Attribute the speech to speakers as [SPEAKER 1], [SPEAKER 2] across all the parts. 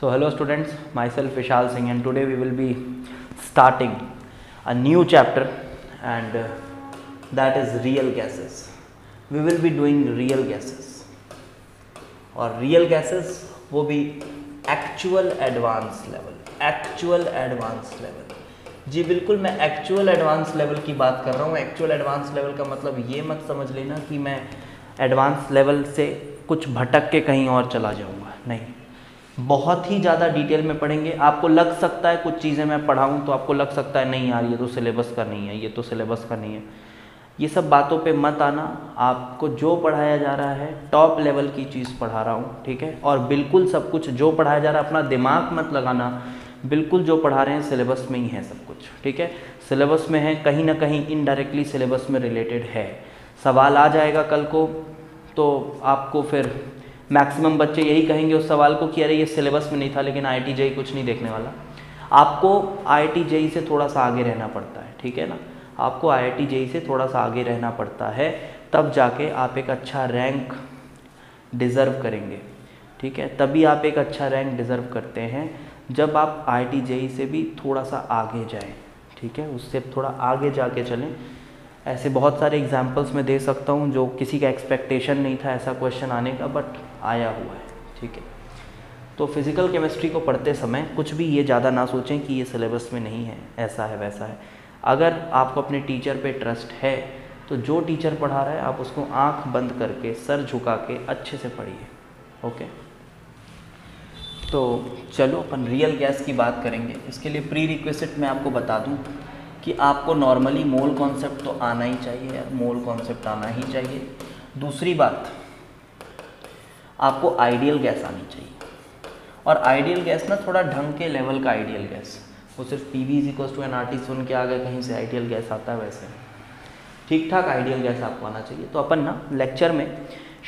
[SPEAKER 1] So hello students, myself Vishal Singh and today we will be starting a new chapter and uh, that is real gases. We will be doing real gases. और real gases वो भी actual advance level actual advance level जी बिल्कुल मैं actual advance level की बात कर रहा हूँ। एक्चुअल एडवांस लेवल का मतलब ये मत समझ लेना कि मैं एडवांस लेवल से कुछ भटक के कहीं और चला जाऊँगा। नहीं। बहुत ही ज़्यादा डिटेल में पढ़ेंगे। आपको लग सकता है कुछ चीज़ें मैं पढ़ाऊँ तो आपको लग सकता है, नहीं यार, ये तो सिलेबस का नहीं है, ये तो सिलेबस का नहीं है। ये सब बातों पे मत आना। आपको जो पढ़ाया जा रहा है, टॉप लेवल की चीज़ पढ़ा रहा हूँ, ठीक है? और बिल्कुल सब कुछ जो पढ़ाया जा रहा है, अपना दिमाग मत लगाना। बिल्कुल जो पढ़ा रहे हैं, सिलेबस में ही है सब कुछ, ठीक है? सिलेबस में है, कहीं ना कहीं इनडायरेक्टली सिलेबस में रिलेटेड है। सवाल आ जाएगा कल को तो आपको फिर मैक्सिमम बच्चे यही कहेंगे उस सवाल को कि अरे ये सिलेबस में नहीं था, लेकिन आई टी कुछ नहीं देखने वाला। आपको आई टी से थोड़ा सा आगे रहना पड़ता है, ठीक है ना? आपको आई जेई से थोड़ा सा आगे रहना पड़ता है, तब जाके आप एक अच्छा रैंक डिज़र्व करेंगे, ठीक है? तभी आप एक अच्छा रैंक डिज़र्व करते हैं, जब आप आई जेई से भी थोड़ा सा आगे जाएँ, ठीक है? उससे थोड़ा आगे जाके चलें। ऐसे बहुत सारे एग्जाम्पल्स मैं दे सकता हूँ जो किसी का एक्सपेक्टेशन नहीं था ऐसा क्वेश्चन आने का बट आया हुआ है, ठीक है? तो फ़िज़िकल केमिस्ट्री को पढ़ते समय कुछ भी ये ज़्यादा ना सोचें कि ये सिलेबस में नहीं है, ऐसा है, वैसा है। अगर आपको अपने टीचर पे ट्रस्ट है तो जो टीचर पढ़ा रहा है, आप उसको आँख बंद करके, सर झुका के अच्छे से पढ़िए, ओके? तो चलो, अपन रियल गैस की बात करेंगे। इसके लिए प्री रिक्वेस्ट मैं आपको बता दूँ कि आपको नॉर्मली मोल कॉन्सेप्ट तो आना ही चाहिए मोल कॉन्सेप्ट आना ही चाहिए। दूसरी बात आपको आइडियल गैस आनी चाहिए। और आइडियल गैस ना थोड़ा ढंग के लेवल का आइडियल गैस वो सिर्फ़ P V is equal to N R T सुन के आ गए, कहीं से आइडियल गैस आता है वैसे। ठीक ठाक आइडियल गैस आपको आना चाहिए। तो अपन ना लेक्चर में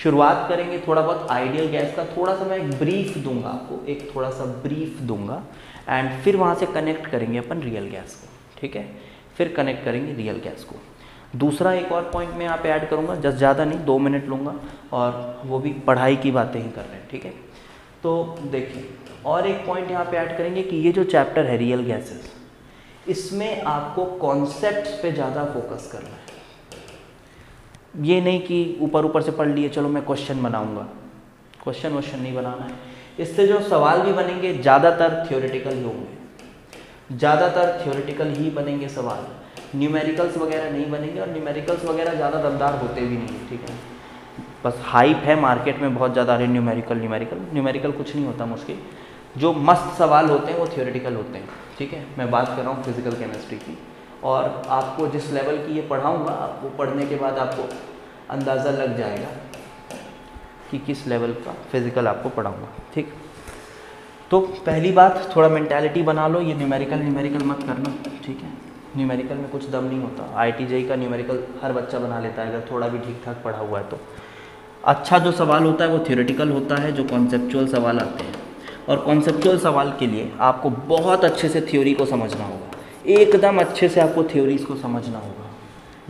[SPEAKER 1] शुरुआत करेंगे थोड़ा बहुत आइडियल गैस का। थोड़ा सा मैं एक ब्रीफ दूँगा आपको, एक थोड़ा सा ब्रीफ दूँगा। एंड फिर वहाँ से कनेक्ट करेंगे अपन रियल गैस को। ठीक है? फिर कनेक्ट करेंगे रियल गैस को। दूसरा एक और पॉइंट मैं यहाँ पे ऐड करूँगा जस्ट ज़्यादा नहीं, दो मिनट लूँगा और वो भी पढ़ाई की बातें ही कर रहे हैं, ठीक है? तो देखिए, और एक पॉइंट यहाँ पे ऐड करेंगे कि ये जो चैप्टर है रियल गैसेस इसमें आपको कॉन्सेप्ट्स पे ज़्यादा फोकस करना है। ये नहीं कि ऊपर ऊपर से पढ़ लिए, चलो मैं क्वेश्चन बनाऊँगा। क्वेश्चन वोश्चन नहीं बनाना है। इससे जो सवाल भी बनेंगे, ज़्यादातर थियोरिटिकल ही होंगे। ज़्यादातर थियोरिटिकल ही बनेंगे सवाल। न्यूमेरिकल्स वगैरह नहीं बनेंगे और न्यूमेरिकल्स वगैरह ज़्यादा दमदार होते भी नहीं, ठीक है? बस हाइप है मार्केट में बहुत ज़्यादा, अरे न्यूमेरिकल न्यूमेरिकल न्यूमेरिकल कुछ नहीं होता मुश्किल जो मस्त सवाल होते हैं, वो थियोरेटिकल होते हैं, ठीक है? मैं बात कर रहा हूँ फ़िज़िकल केमिस्ट्री की। और आपको जिस लेवल की ये पढ़ाऊँगा, वो पढ़ने के बाद आपको अंदाज़ा लग जाएगा कि किस लेवल का फ़िज़िकल आपको पढ़ाऊँगा, ठीक? तो पहली बात, थोड़ा मैंटेलिटी बना लो, ये न्यूमेरिकल न्यूमेरिकल मत करना, ठीक है? न्यूमेरिकल में कुछ दम नहीं होता। आई टी का न्यूमेरिकल हर बच्चा बना लेता है, अगर थोड़ा भी ठीक ठाक पढ़ा हुआ है तो। अच्छा जो सवाल होता है वो थियोरेटिकल होता है, जो कॉन्सेप्चुअल सवाल आते हैं। और कॉन्सेप्चुअल सवाल के लिए आपको बहुत अच्छे से थ्योरी को समझना होगा। एकदम अच्छे से आपको थ्योरीज को समझना होगा।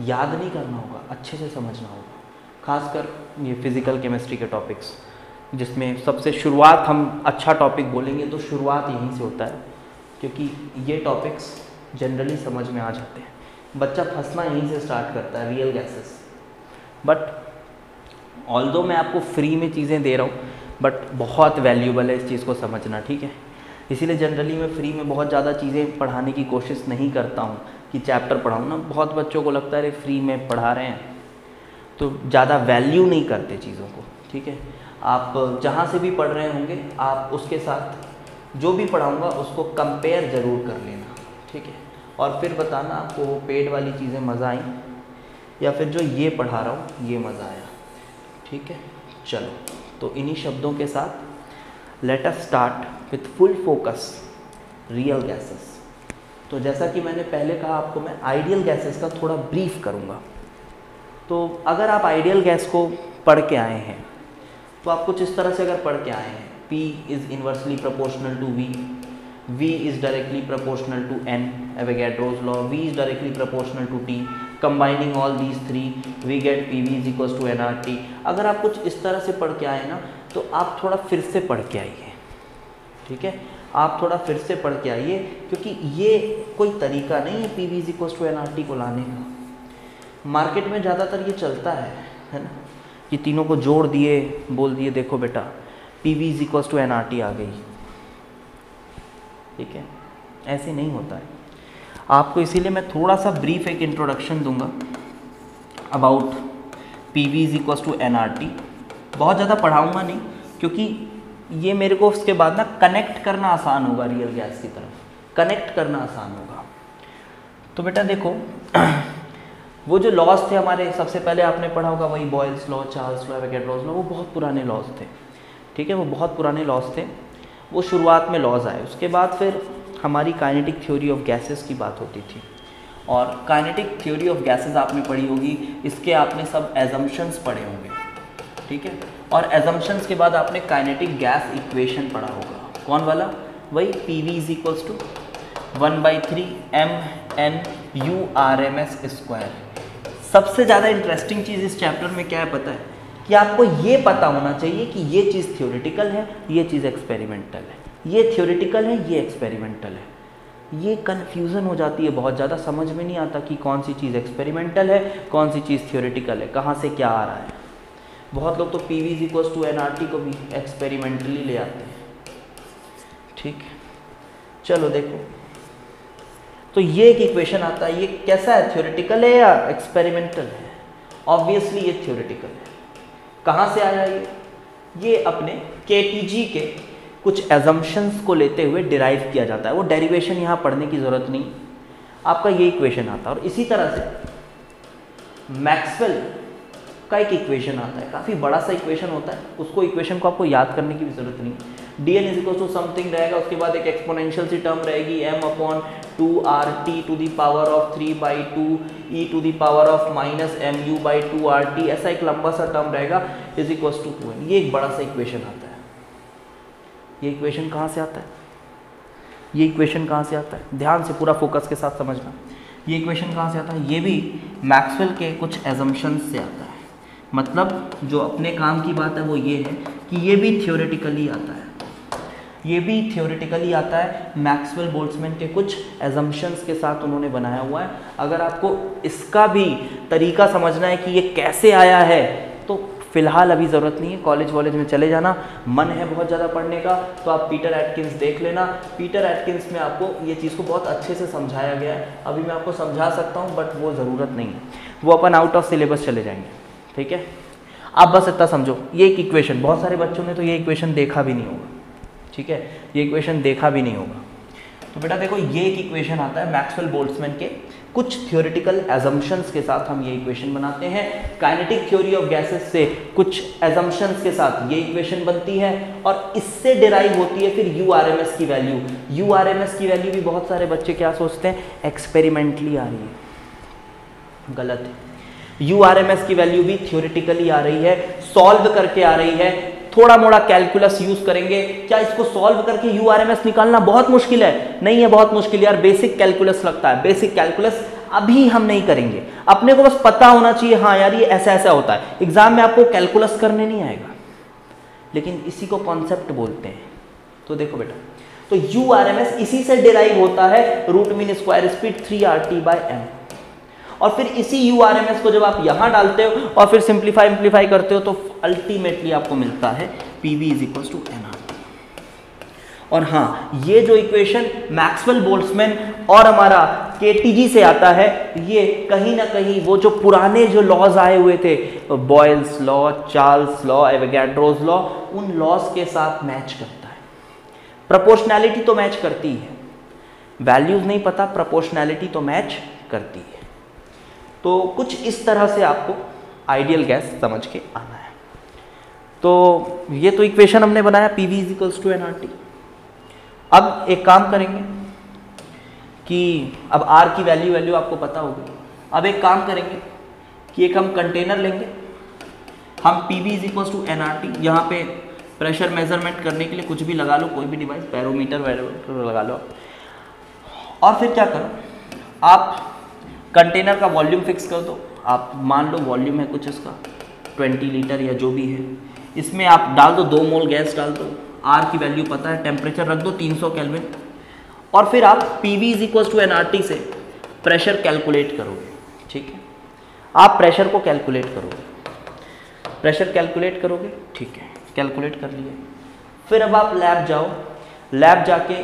[SPEAKER 1] याद नहीं करना होगा, अच्छे से समझना होगा। खासकर ये फ़िज़िकल केमिस्ट्री के टॉपिक्स जिसमें सबसे शुरुआत हम अच्छा टॉपिक बोलेंगे तो शुरुआत यहीं से होता है। क्योंकि ये टॉपिक्स जनरली समझ में आ जाते हैं। बच्चा फंसना यहीं से स्टार्ट करता है रियल गैसेस बट ऑल मैं आपको फ्री में चीज़ें दे रहा हूँ बट बहुत वैल्यूबल है इस चीज़ को समझना, ठीक है? इसीलिए जनरली मैं फ्री में बहुत ज़्यादा चीज़ें पढ़ाने की कोशिश नहीं करता हूँ कि चैप्टर पढ़ाऊँ ना। बहुत बच्चों को लगता है, अरे फ्री में पढ़ा रहे हैं। तो ज़्यादा वैल्यू नहीं करते चीज़ों को, ठीक है? आप जहाँ से भी पढ़ रहे होंगे, आप उसके साथ जो भी पढ़ाऊँगा, उसको कंपेयर ज़रूर कर लेना। ठीक है। और फिर बताना आपको वो पेड वाली चीज़ें मज़ा आई, या फिर जो ये पढ़ा रहा हूँ, ये मज़ा आया। ठीक है? चलो तो इन्हीं शब्दों के साथ let us start with full focus real gases तो जैसा कि मैंने पहले कहा आपको, मैं आइडियल गैसेस का थोड़ा ब्रीफ करूँगा। तो अगर आप आइडियल गैस को पढ़ के आए हैं तो आप कुछ इस तरह से अगर पढ़ के आए हैं, P is inversely proportional to V V is directly proportional to N, Avogadro's law. V is directly proportional to T. Combining all these three we get P V is equals to N R T अगर आप कुछ इस तरह से पढ़ के आए ना तो आप थोड़ा फिर से पढ़ के आइए। ठीक है? आप थोड़ा फिर से पढ़ के आइए, क्योंकि ये कोई तरीका नहीं है P V is to N R T को लाने का। मार्केट में ज़्यादातर ये चलता है है ना? कि तीनों को जोड़ दिए, बोल दिए, देखो बेटा P V is to N R T आ गई। ठीक है? ऐसे नहीं होता है। आपको इसीलिए मैं थोड़ा सा ब्रीफ एक इंट्रोडक्शन दूँगा about P V is equals to N R T बहुत ज़्यादा पढ़ाऊँगा नहीं, क्योंकि ये मेरे को उसके बाद ना कनेक्ट करना आसान होगा रियल गैस की तरफ़। कनेक्ट करना आसान होगा। तो बेटा देखो, वो जो लॉज थे हमारे, सबसे पहले आपने पढ़ा होगा वही Boyle's law Charles law Avogadro's law वो बहुत पुराने लॉज थे। ठीक है? वो बहुत पुराने लॉज थे। वो शुरुआत में लॉज आए। उसके बाद फिर हमारी काइनेटिक थ्योरी ऑफ़ गैसेस की बात होती थी। और काइनेटिक थ्योरी ऑफ़ गैसेस आपने पढ़ी होगी, इसके आपने सब एजम्पन्स पढ़े होंगे। ठीक है? और एजम्पन्स के बाद आपने काइनेटिक गैस इक्वेशन पढ़ा होगा। कौन वाला? वही P V is equals to one by three M N U R M S square सबसे ज़्यादा इंटरेस्टिंग चीज़ इस चैप्टर में क्या है पता है? कि आपको ये पता होना चाहिए कि ये चीज़ थियोरिटिकल है, ये चीज़ एक्सपेरिमेंटल है। ये थियोरिटिकल है, ये एक्सपेरिमेंटल है। ये कन्फ्यूज़न हो जाती है बहुत ज़्यादा, समझ में नहीं आता कि कौन सी चीज़ एक्सपेरिमेंटल है, कौन सी चीज़ थियोरिटिकल है, कहाँ से क्या आ रहा है। बहुत लोग तो P V equals to N R T को भी एक्सपेरिमेंटली ले आते हैं। ठीक चलो देखो। तो ये एक इक्वेशन आता है, ये कैसा है? थियोरिटिकल है या एक्सपेरिमेंटल है? ऑब्वियसली ये थियोरिटिकल है। कहाँ से आया ये? ये अपने के के कुछ एजम्पन्स को लेते हुए डिराइव किया जाता है। वो डेरिवेशन यहाँ पढ़ने की ज़रूरत नहीं। आपका ये इक्वेशन आता है और इसी तरह से मैक्सवेल का एक इक्वेशन आता है। काफ़ी बड़ा सा इक्वेशन होता है। उसको इक्वेशन को आपको याद करने की भी ज़रूरत नहीं। N is equal to something रहेगा, उसके बाद एक एक्सपोनेंशियल सी टर्म रहेगी M upon two R T to the power of three by two E to the power of minus M U by two R T ऐसा एक लंबा सा टर्म रहेगा इज़ इक्वल टू टू ये एक बड़ा सा इक्वेशन आता है। ये इक्वेशन कहाँ से आता है? ये इक्वेशन कहाँ से आता है? ध्यान से पूरा फोकस के साथ समझना। ये इक्वेशन कहाँ से आता है? ये भी मैक्सवेल के कुछ एजम्पन्स से आता है। मतलब जो अपने काम की बात है वो ये है कि ये भी थियोरेटिकली आता है। ये भी थियोरेटिकली आता है। मैक्सवेल बोल्ट्समैन के कुछ एजम्पन्स के साथ उन्होंने बनाया हुआ है। अगर आपको इसका भी तरीका समझना है कि ये कैसे आया है तो फ़िलहाल अभी ज़रूरत नहीं है। कॉलेज वॉलेज में चले जाना। मन है बहुत ज़्यादा पढ़ने का तो आप पीटर एटकिंस देख लेना। पीटर एटकिंस में आपको ये चीज़ को बहुत अच्छे से समझाया गया है। अभी मैं आपको समझा सकता हूँ बट वो ज़रूरत नहीं है। वो अपन आउट ऑफ़ सिलेबस चले जाएँगे। ठीक है? आप बस इतना समझो। ये एक इक्वेशन बहुत सारे बच्चों ने तो ये इक्वेशन देखा भी नहीं होगा। ठीक है? ये इक्वेशन देखा भी नहीं होगा। तो बेटा देखो, ये एक इक्वेशन आता है मैक्सवेल बोल्ट्समैन के। कुछ थियोरिटिकल एजम्पन्स के साथ हम ये इक्वेशन बनाते हैं। काइनेटिक थ्योरी ऑफ़ गैसेस से कुछ एजम्पन्स के साथ ये इक्वेशन बनती है और इससे डिराइव होती है फिर यू आर एम एस की वैल्यू यू की वैल्यू भी बहुत सारे बच्चे क्या सोचते हैं? एक्सपेरिमेंटली आ रही है। गलत। है यू की वैल्यू भी थियोरिटिकली आ रही है। सॉल्व करके आ रही है। थोड़ा मोड़ा कैलकुलस यूज़ करेंगे। क्या इसको सॉल्व करके यूआरएमएस निकालना बहुत मुश्किल है? नहीं है, बहुत मुश्किल यार। बेसिक कैलकुलस लगता है। बेसिक कैलकुलस अभी हम नहीं करेंगे। अपने को बस पता होना चाहिए हाँ यार, ये ऐसा ऐसा होता है। एग्ज़ाम में आपको कैलकुलस करने नहीं आएगा। लेकिन इसी को कॉन्सेप्ट बोलते हैं। तो देखो बेटा तो यू आर एम एस इसी से डिराइव होता है। Root mean square speed three R T by M और फिर इसी यू आर एम एस को जब आप यहाँ डालते हो और फिर सिंप्लीफाई सिंप्लीफाई करते हो तो अल्टीमेटली आपको मिलता है P V is equal to N और हाँ ये जो इक्वेशन मैक्सवेल बोल्ट्समैन और हमारा के से आता है, ये कहीं ना कहीं वो जो पुराने जो लॉज आए हुए थे Boyle's law Charles law Avogadro's law उन लॉज के साथ मैच करता है। प्रपोर्शनैलिटी तो मैच करती है वैल्यूज़ नहीं पता प्रपोर्शनैलिटी तो मैच करती है। तो कुछ इस तरह से आपको आइडियल गैस समझ के आना है। तो ये तो इक्वेशन हमने बनाया P V is equals to N R T अब एक काम करेंगे कि अब आर की वैल्यू वैल्यू आपको पता होगी। अब एक काम करेंगे कि एक हम कंटेनर लेंगे। हम P V is equals to N R T यहाँ पे प्रेशर मेज़रमेंट करने के लिए कुछ भी लगा लो, कोई भी डिवाइस पैरोमीटर वैरोमीटर लगा लो और फिर क्या करो, आप कंटेनर का वॉल्यूम फिक्स कर दो। आप मान लो वॉल्यूम है कुछ इसका 20 लीटर या जो भी है। इसमें आप डाल दो दो मोल गैस डाल दो। आर की वैल्यू पता है टेम्परेचर रख दो 300 सौ केल्विन और फिर आप P V is equal to N R T से प्रेशर कैलकुलेट करोगे, ठीक है? आप प्रेशर को कैलकुलेट करोगे। प्रेशर कैलकुलेट करोगे, ठीक है? कैलकुलेट कर लिए फिर अब आप लैब जाओ। लैब जाके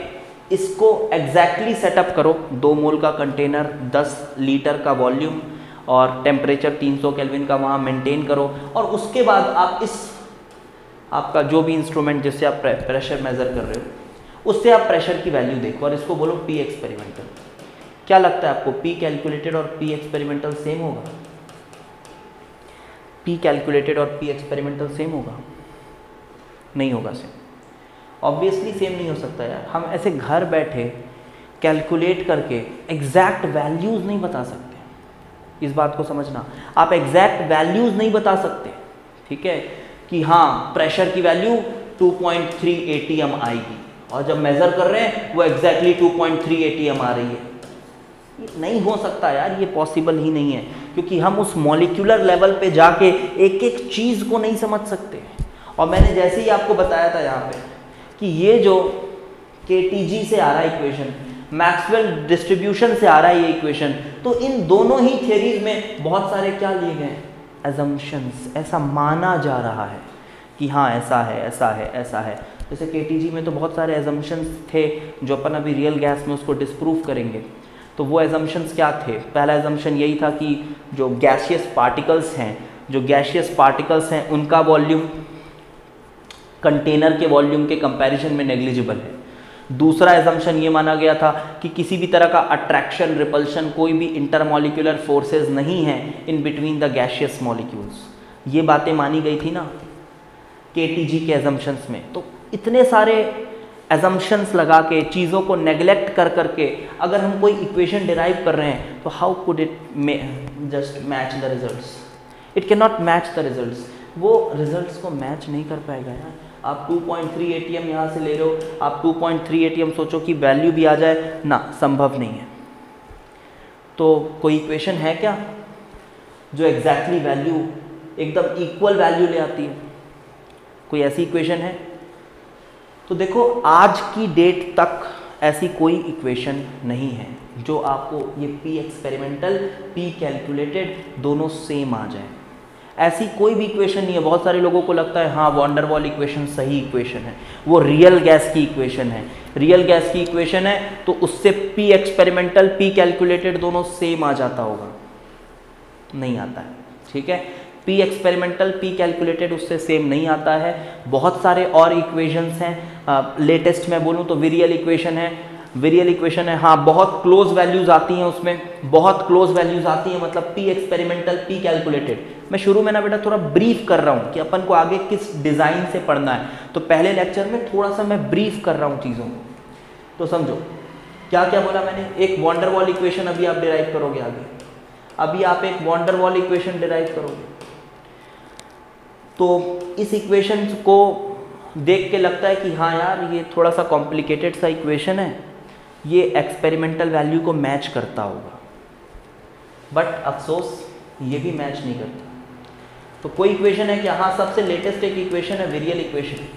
[SPEAKER 1] इसको एग्जैक्टली exactly सेटअप करो। दो मोल का कंटेनर 10 लीटर का वॉल्यूम और टेम्परेचर 300 केल्विन का वहाँ मेंटेन करो। और उसके बाद आप इस, आपका जो भी इंस्ट्रूमेंट जिससे आप प्रेशर मेज़र कर रहे हो, उससे आप प्रेशर की वैल्यू देखो और इसको बोलो पी एक्सपेरिमेंटल क्या लगता है आपको? पी कैलकुलेटेड और पी एक्सपेरिमेंटल सेम होगा? पी कैलकुलेटेड और पी एक्सपेरिमेंटल सेम होगा? नहीं होगा सेम ऑब्वियसली सेम नहीं हो सकता यार। हम ऐसे घर बैठे कैलकुलेट करके एग्जैक्ट वैल्यूज़ नहीं बता सकते। इस बात को समझना। आप एग्जैक्ट वैल्यूज़ नहीं बता सकते, ठीक है? कि हाँ प्रेशर की वैल्यू 2.3 एटीएम आएगी। और जब मेज़र कर रहे हैं, वो एग्जैक्टली exactly 2.3 एटीएम आ रही है। नहीं हो सकता यार, ये पॉसिबल ही नहीं है। क्योंकि हम उस मॉलिक्यूलर लेवल पे जाके एक एक चीज़ को नहीं समझ सकते। और मैंने जैसे ही आपको बताया था यहाँ पे कि ये जो के से आ रहा है इक्वेशन मैक्सवेल डिस्ट्रीब्यूशन से आ रहा है ये इक्वेशन तो इन दोनों ही थियरीज में बहुत सारे क्या लिए गए एजम्पन्स ऐसा माना जा रहा है कि हाँ ऐसा है ऐसा है ऐसा है। जैसे के में तो बहुत सारे एजम्पन्स थे जो अपन अभी रियल गैस में उसको डिस्प्रूव करेंगे। तो वो एजम्पन्स क्या थे? पहला एजम्पन यही था कि जो गैशियस पार्टिकल्स हैं, जो गैशियस पार्टिकल्स हैं, उनका वॉल्यूम कंटेनर के वॉल्यूम के कंपैरिजन में नेग्लिजिबल है। दूसरा एजम्पन ये माना गया था कि किसी भी तरह का अट्रैक्शन रिपल्शन कोई भी इंटरमोलिकुलर फोर्सेज नहीं है in between the gaseous molecules ये बातें मानी गई थी ना के के एजम्पन्स में। तो इतने सारे एजम्पन्स लगा के, चीज़ों को नेग्लेक्ट कर करके अगर हम कोई इक्वेशन डिराइव कर रहे हैं तो how could it just match the result it can not match the result वो रिज़ल्ट को मैच नहीं कर पाएगा यार। आप 2.3 पॉइंट यहाँ से ले रहे हो, आप 2.3 एटीएम सोचो कि वैल्यू भी आ जाए, ना, संभव नहीं है। तो कोई इक्वेशन है क्या? जो एग्जैक्टली वैल्यू एकदम इक्वल वैल्यू ले आती है। कोई ऐसी इक्वेशन है? तो देखो, आज की डेट तक ऐसी कोई इक्वेशन नहीं है, जो आपको ये पी एक्सपेरिमेंटल पी कैलकुलेटेड दोनों सेम आ जाए। ऐसी कोई भी इक्वेशन नहीं है। बहुत सारे लोगों को लगता है हाँ वॉन्डरवॉल इक्वेशन सही इक्वेशन है। वो रियल गैस की इक्वेशन है। रियल गैस की इक्वेशन है तो उससे पी एक्सपेरिमेंटल पी कैलकुलेटेड दोनों सेम आ जाता होगा। नहीं आता है, ठीक है? पी एक्सपेरिमेंटल पी कैलकुलेटेड उससे सेम नहीं आता है। बहुत सारे और इक्वेशंस हैं। लेटेस्ट में बोलूँ तो विरियल इक्वेशन है। वेरियल इक्वेशन है। हाँ बहुत क्लोज वैल्यूज़ आती हैं उसमें। बहुत क्लोज वैल्यूज़ आती हैं मतलब पी एक्सपेरिमेंटल पी कैलकुलेटेड मैं शुरू में ना बेटा थोड़ा ब्रीफ कर रहा हूँ कि अपन को आगे किस डिज़ाइन से पढ़ना है। तो पहले लेक्चर में थोड़ा सा मैं ब्रीफ कर रहा हूँ चीज़ों को। तो समझो क्या क्या बोला मैंने? एक वॉन्डर वॉल इक्वेशन अभी आप डिराइव करोगे आगे। अभी आप एक वॉन्डर वॉल इक्वेशन डिराइव करोगे। तो इस इक्वेशन को देख के लगता है कि हाँ यार, ये थोड़ा सा कॉम्प्लिकेटेड सा इक्वेशन है। ये एक्सपेरिमेंटल वैल्यू को मैच करता होगा। बट अफसोस, ये भी मैच नहीं करता। तो कोई इक्वेशन है कि हाँ सबसे लेटेस्ट एक इक्वेशन है virial equation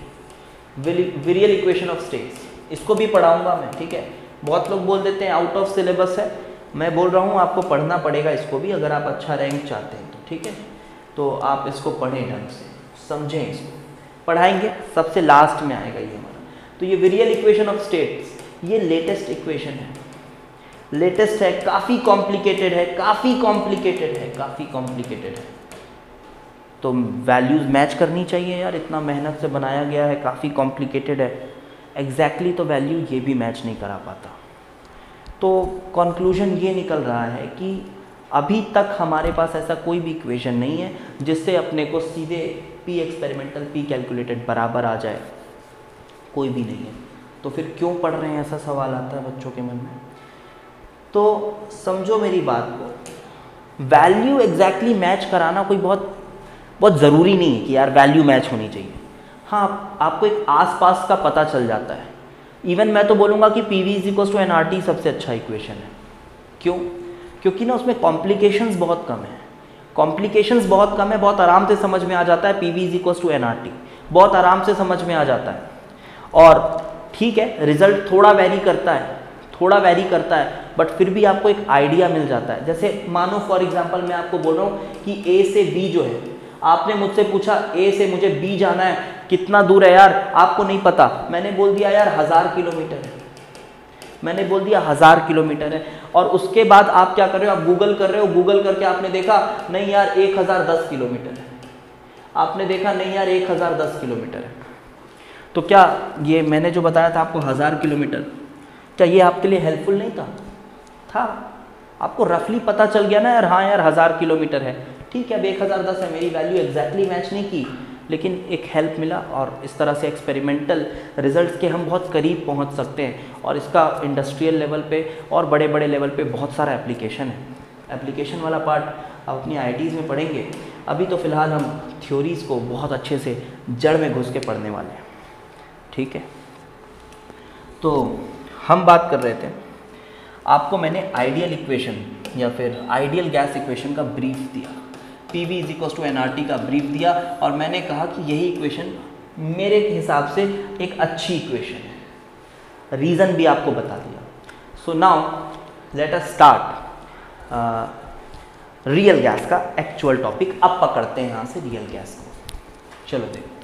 [SPEAKER 1] virial equation of states इसको भी पढ़ाऊँगा मैं, ठीक है? बहुत लोग बोल देते हैं आउट ऑफ़ सिलेबस है। मैं बोल रहा हूँ, आपको पढ़ना पड़ेगा इसको भी, अगर आप अच्छा रैंक चाहते हैं तो ठीक है? तो आप इसको पढ़ें ढंग से, समझें इसको। पढ़ाएँगे, सबसे लास्ट में आएगा ये हमारा। तो ये वेरियल इक्वेशन ऑफ़ स्टेट्स ये लेटेस्ट इक्वेशन है। लेटेस्ट है, काफ़ी कॉम्प्लिकेटेड है, काफ़ी कॉम्प्लिकेटेड है, काफ़ी कॉम्प्लिकेटेड है। तो वैल्यूज़ मैच करनी चाहिए यार, इतना मेहनत से बनाया गया है, काफ़ी कॉम्प्लिकेटेड है। एग्जैक्टली exactly तो वैल्यू ये भी मैच नहीं करा पाता। तो कंक्लूजन ये निकल रहा है कि अभी तक हमारे पास ऐसा कोई भी इक्वेशन नहीं है, जिससे अपने को सीधे पी एक्सपेरिमेंटल पी कैलकुलेटेड बराबर आ जाए। कोई भी नहीं है। तो फिर क्यों पढ़ रहे हैं ऐसा सवाल आता है बच्चों के मन में? तो समझो मेरी बात को। वैल्यू एग्जैक्टली मैच कराना कोई बहुत बहुत ज़रूरी नहीं है कि यार वैल्यू मैच होनी चाहिए। हाँ आपको एक आसपास का पता चल जाता है। इवन मैं तो बोलूँगा कि P V is equal to N R T सबसे अच्छा इक्वेशन है। क्यों? क्योंकि ना उसमें कॉम्प्लिकेशंस बहुत कम है। कॉम्प्लिकेशंस बहुत कम है, बहुत आराम से समझ में आ जाता है। P V is equal to N R T बहुत आराम से समझ में आ जाता है। और ठीक है रिज़ल्ट थोड़ा वेरी करता है, थोड़ा वेरी करता है बट फिर भी आपको एक आइडिया मिल जाता है। जैसे मानो फॉर एग्ज़ाम्पल मैं आपको बोल रहा हूँ कि ए से बी जो है, आपने मुझसे पूछा ए से मुझे बी जाना है, कितना दूर है यार? आपको नहीं पता। मैंने बोल दिया, यार, हज़ार किलोमीटर है। मैंने बोल दिया, हज़ार किलोमीटर है। और उसके बाद आप क्या कर रहे हो? आप गूगल कर रहे हो? गूगल करके आपने देखा, नहीं यार, एक हज़ार दस किलोमीटर है। आपने देखा, नहीं यार, एक हज़ार दस किलोमीटर है। तो क्या ये मैंने जो बताया था आपको हज़ार किलोमीटर, क्या ये आपके लिए हेल्पफुल नहीं था? था। आपको रफली पता चल गया ना यार हाँ यार, हज़ार किलोमीटर है। ठीक है, अब एक हज़ार दस है, मेरी वैल्यू एग्जैक्टली मैच नहीं की, लेकिन एक हेल्प मिला और इस तरह से एक्सपेरिमेंटल रिजल्ट्स के हम बहुत करीब पहुँच सकते हैं। और इसका इंडस्ट्रियल लेवल पे और बड़े बड़े लेवल पे बहुत सारा एप्लीकेशन है। एप्लीकेशन वाला पार्ट आप अपनी आई में पढ़ेंगे। अभी तो फ़िलहाल हम थ्योरीज़ को बहुत अच्छे से जड़ में घुस के पढ़ने वाले हैं। ठीक है? तो हम बात कर रहे थे, आपको मैंने आइडियल इक्वेशन या फिर आइडियल गैस इक्वेशन का ब्रीफ दिया। P V is equals to N R T का ब्रीफ दिया और मैंने कहा कि यही इक्वेशन मेरे हिसाब से एक अच्छी इक्वेशन है। रीज़न भी आपको बता दिया। So now let us start real gas का एक्चुअल टॉपिक अब पकड़ते हैं यहाँ से रियल गैस को। चलो देखो।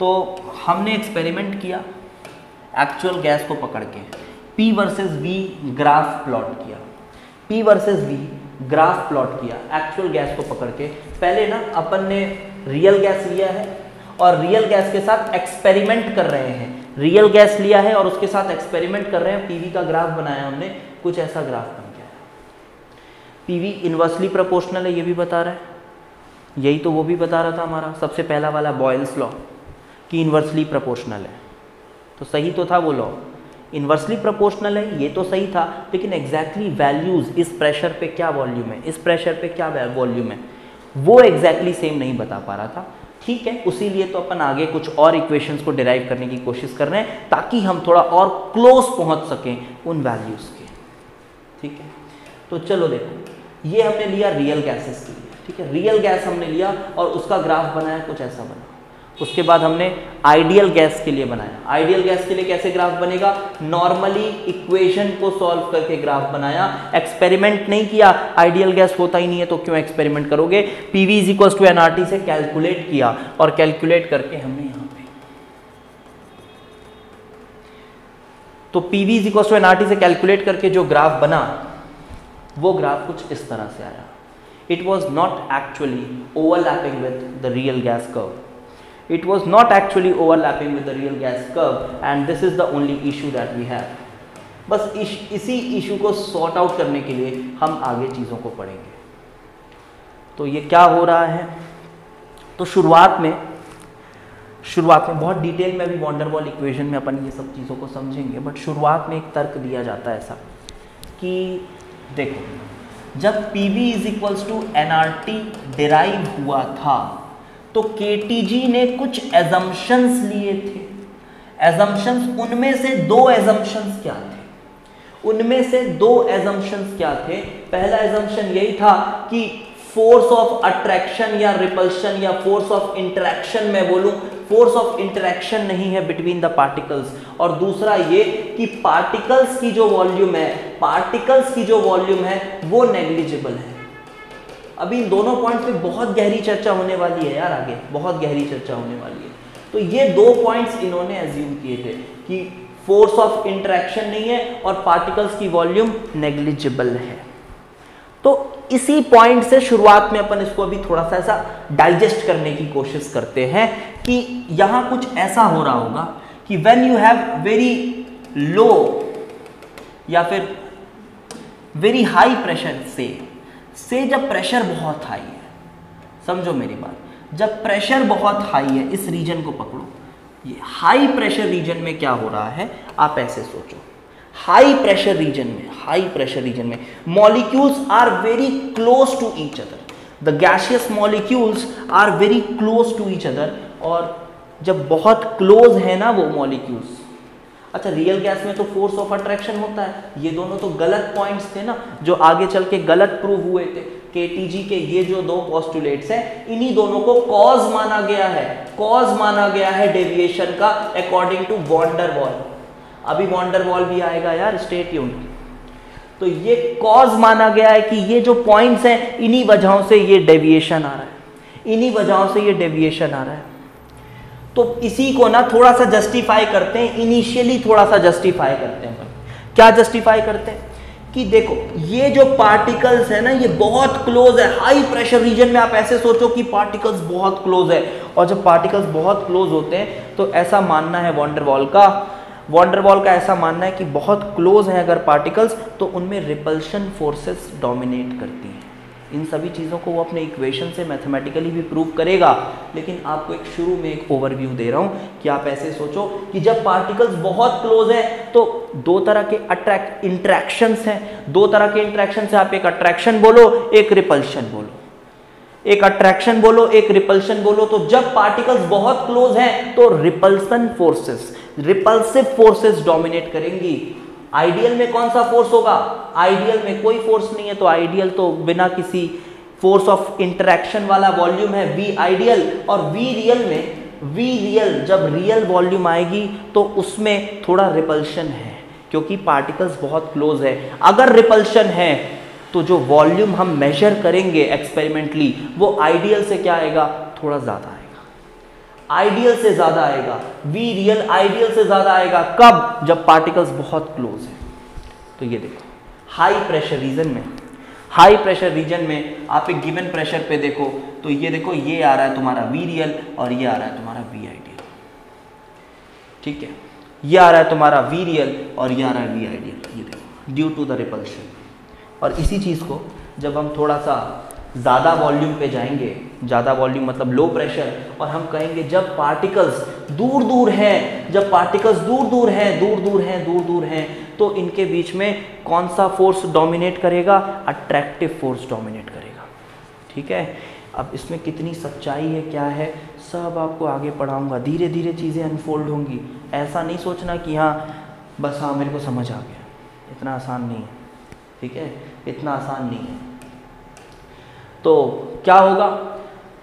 [SPEAKER 1] तो हमने एक्सपेरिमेंट किया एक्चुअल गैस को पकड़ के। P versus V graph plot किया। P versus V graph plot किया एक्चुअल गैस को पकड़ के। पहले ना, अपन ने रियल गैस लिया है और रियल गैस के साथ एक्सपेरिमेंट कर रहे हैं। रियल गैस लिया है और उसके साथ एक्सपेरिमेंट कर रहे हैं। पीवी का ग्राफ बनाया हमने, कुछ ऐसा ग्राफ बन गया। पीवी इन्वर्सली प्रोपोर्शनल है, ये भी बता रहा है। यही तो वो भी बता रहा था हमारा, सबसे पहला वाला बॉयल्स लॉ कि इन्वर्सली प्रपोर्शनल है। तो सही तो था वो लॉ इन्वर्सली प्रोपोर्शनल है, ये तो सही था, लेकिन एग्जैक्टली वैल्यूज़ इस प्रेशर पे क्या वॉल्यूम है? इस प्रेशर पे क्या वॉल्यूम है? वो एग्जैक्टली exactly सेम नहीं बता पा रहा था। ठीक है उसी लिए तो अपन आगे कुछ और इक्वेशंस को डिराइव करने की कोशिश कर रहे हैं, ताकि हम थोड़ा और क्लोज पहुँच सकें उन वैल्यूज़ के। ठीक है? तो चलो देखो, ये हमने लिया रियल गैसेस के लिए। ठीक है रियल गैस हमने लिया और उसका ग्राफ बनाया कुछ ऐसा बना। उसके बाद हमने आइडियल गैस के लिए बनाया। आइडियल गैस के लिए कैसे ग्राफ बनेगा? नॉर्मली इक्वेशन को सॉल्व करके ग्राफ बनाया। एक्सपेरिमेंट नहीं किया, आइडियल गैस होता ही नहीं है तो क्यों एक्सपेरिमेंट करोगे? पीवी इज़ टू एनआरटी से कैलकुलेट किया और कैलकुलेट करके हमने यहाँ पे तो PV is equal to NRT से कैलकुलेट करके जो ग्राफ बना, वो ग्राफ कुछ इस तरह से आया। It was not actually overlapping with the real gas curve it was not actually overlapping with the real gas curve and this is the only issue that we have. बस इस, इसी इशू को sort out करने के लिए हम आगे चीज़ों को पढ़ेंगे। तो ये क्या हो रहा है? तो शुरुआत में शुरुआत में बहुत डिटेल में अभी वॉन्डरवॉल इक्वेशन में अपन ये सब चीज़ों को समझेंगे बट शुरुआत में एक तर्क दिया जाता है ऐसा कि देखो जब P V is equals to N R T derive हुआ था तो के ने कुछ एजम्पन्स लिए थे। एजम्पन्स उनमें से दो एजम्पन्स क्या थे? उनमें से दो एजम्पन्स क्या थे? पहला एजम्पन यही था कि फोर्स ऑफ़ अट्रैक्शन या रिपल्शन या फोर्स ऑफ़ इंटरेक्शन मैं बोलूँ फोर्स ऑफ़ इंटरेक्शन नहीं है बिटवीन द पार्टिकल्स और दूसरा ये कि पार्टिकल्स की जो वॉल्यूम है पार्टिकल्स की जो वॉल्यूम है, वो नेग्लिजिबल है। अभी इन दोनों पॉइंट पे बहुत गहरी चर्चा होने वाली है यार आगे, बहुत गहरी चर्चा होने वाली है। तो ये दो पॉइंट्स इन्होंने एज्यूम किए थे कि फोर्स ऑफ़ इंट्रैक्शन नहीं है और पार्टिकल्स की वॉल्यूम नेग्लिजिबल है। तो इसी पॉइंट से शुरुआत में अपन इसको अभी थोड़ा सा ऐसा डाइजेस्ट करने की कोशिश करते हैं कि यहाँ कुछ ऐसा हो रहा होगा कि when you have very low या फिर वेरी हाई प्रेशर से से जब प्रेशर बहुत हाई है, समझो मेरी बात, जब प्रेशर बहुत हाई है, इस रीजन को पकड़ो। ये हाई प्रेशर रीजन में क्या हो रहा है, आप ऐसे सोचो। हाई प्रेशर रीजन में हाई प्रेशर रीजन में molecules are very close to each other the gaseous molecules are very close to each other और जब बहुत क्लोज है ना वो मॉलिक्यूल्स अच्छा रियल गैस में तो फोर्स ऑफ़ अट्रैक्शन होता है। ये दोनों तो गलत पॉइंट्स थे ना, जो आगे चल के गलत प्रूव हुए थे। केटीजी के ये जो दो पॉस्टुलेट्स हैं, इन्हीं दोनों को कॉज माना गया है। कॉज माना गया है डेविएशन का according to van der Waals अभी वॉन्डर वॉल भी आएगा यार स्टेट यूनिट तो ये कॉज माना गया है कि ये जो पॉइंट्स हैं, इन्हीं वजहों से ये डेविएशन आ रहा है। इन्हीं वजहों से ये डेविएशन आ रहा है। तो इसी को ना थोड़ा सा जस्टिफाई करते हैं इनिशियली थोड़ा सा जस्टिफाई करते हैं क्या जस्टिफाई करते हैं? कि देखो, ये जो पार्टिकल्स है ना, ये बहुत क्लोज है। हाई प्रेशर रीजन में आप ऐसे सोचो कि पार्टिकल्स बहुत क्लोज है। और जब पार्टिकल्स बहुत क्लोज होते हैं तो ऐसा मानना है वॉन्डरवॉल का। वॉन्डरवॉल का ऐसा मानना है कि बहुत क्लोज है अगर पार्टिकल्स तो उनमें रिपल्शन फोर्सेस डोमिनेट करती हैं। इन सभी चीज़ों को वो अपने इक्वेशन से मैथमेटिकली भी प्रूव करेगा। लेकिन आपको एक शुरू में एक ओवरव्यू दे रहा हूँ कि आप ऐसे सोचो कि जब पार्टिकल्स बहुत क्लोज है तो दो तरह के अट्रैक्ट इंट्रैक्शंस हैं। दो तरह के इंट्रैक्शन से आप एक अट्रैक्शन बोलो, एक रिपल्शन बोलो। एक अट्रैक्शन बोलो, एक रिपल्शन बोलो तो जब पार्टिकल्स बहुत क्लोज हैं तो repulsion forces repulsive forces dominate करेंगी। आइडियल में कौन सा फोर्स होगा? आइडियल में कोई फोर्स नहीं है तो आइडियल तो बिना किसी फोर्स ऑफ़ इंटरेक्शन वाला वॉल्यूम है। वी आइडियल और वी रियल में वी रियल जब रियल वॉल्यूम आएगी तो उसमें थोड़ा रिपल्शन है, क्योंकि पार्टिकल्स बहुत क्लोज है। अगर रिपल्शन है तो जो वॉल्यूम हम मेजर करेंगे एक्सपेरिमेंटली वो आइडियल से क्या आएगा? थोड़ा ज़्यादा आइडियल से ज़्यादा आएगा। वी रियल आइडियल से ज़्यादा आएगा। कब? जब पार्टिकल्स बहुत क्लोज है। तो ये देखो। हाई प्रेशर रीजन में। हाई प्रेशर रीजन में आप एक गिवन प्रेशर पे देखो तो ये देखो, ये आ रहा है तुम्हारा वी रियल और ये आ रहा है तुम्हारा वी आइडियल ठीक है? ये आ रहा है तुम्हारा वी रियल और ये आ रहा है वी आइडियल ये देखो। ड्यू टू द रिपल्शन और इसी चीज़ को जब हम थोड़ा सा ज़्यादा वॉल्यूम पे जाएँगे, ज़्यादा वॉल्यूम मतलब लो प्रेशर और हम कहेंगे जब पार्टिकल्स दूर दूर हैं, जब पार्टिकल्स दूर दूर हैं, दूर दूर हैं, दूर दूर हैं तो इनके बीच में कौन सा फोर्स डोमिनेट करेगा? अट्रैक्टिव फोर्स डोमिनेट करेगा। ठीक है? अब इसमें कितनी सच्चाई है, क्या है, सब आपको आगे पढ़ाऊँगा। धीरे धीरे चीज़ें अनफोल्ड होंगी। ऐसा नहीं सोचना कि हाँ बस हाँ मेरे को समझ आ गया। इतना आसान नहीं है। ठीक है? इतना आसान नहीं है। तो क्या होगा?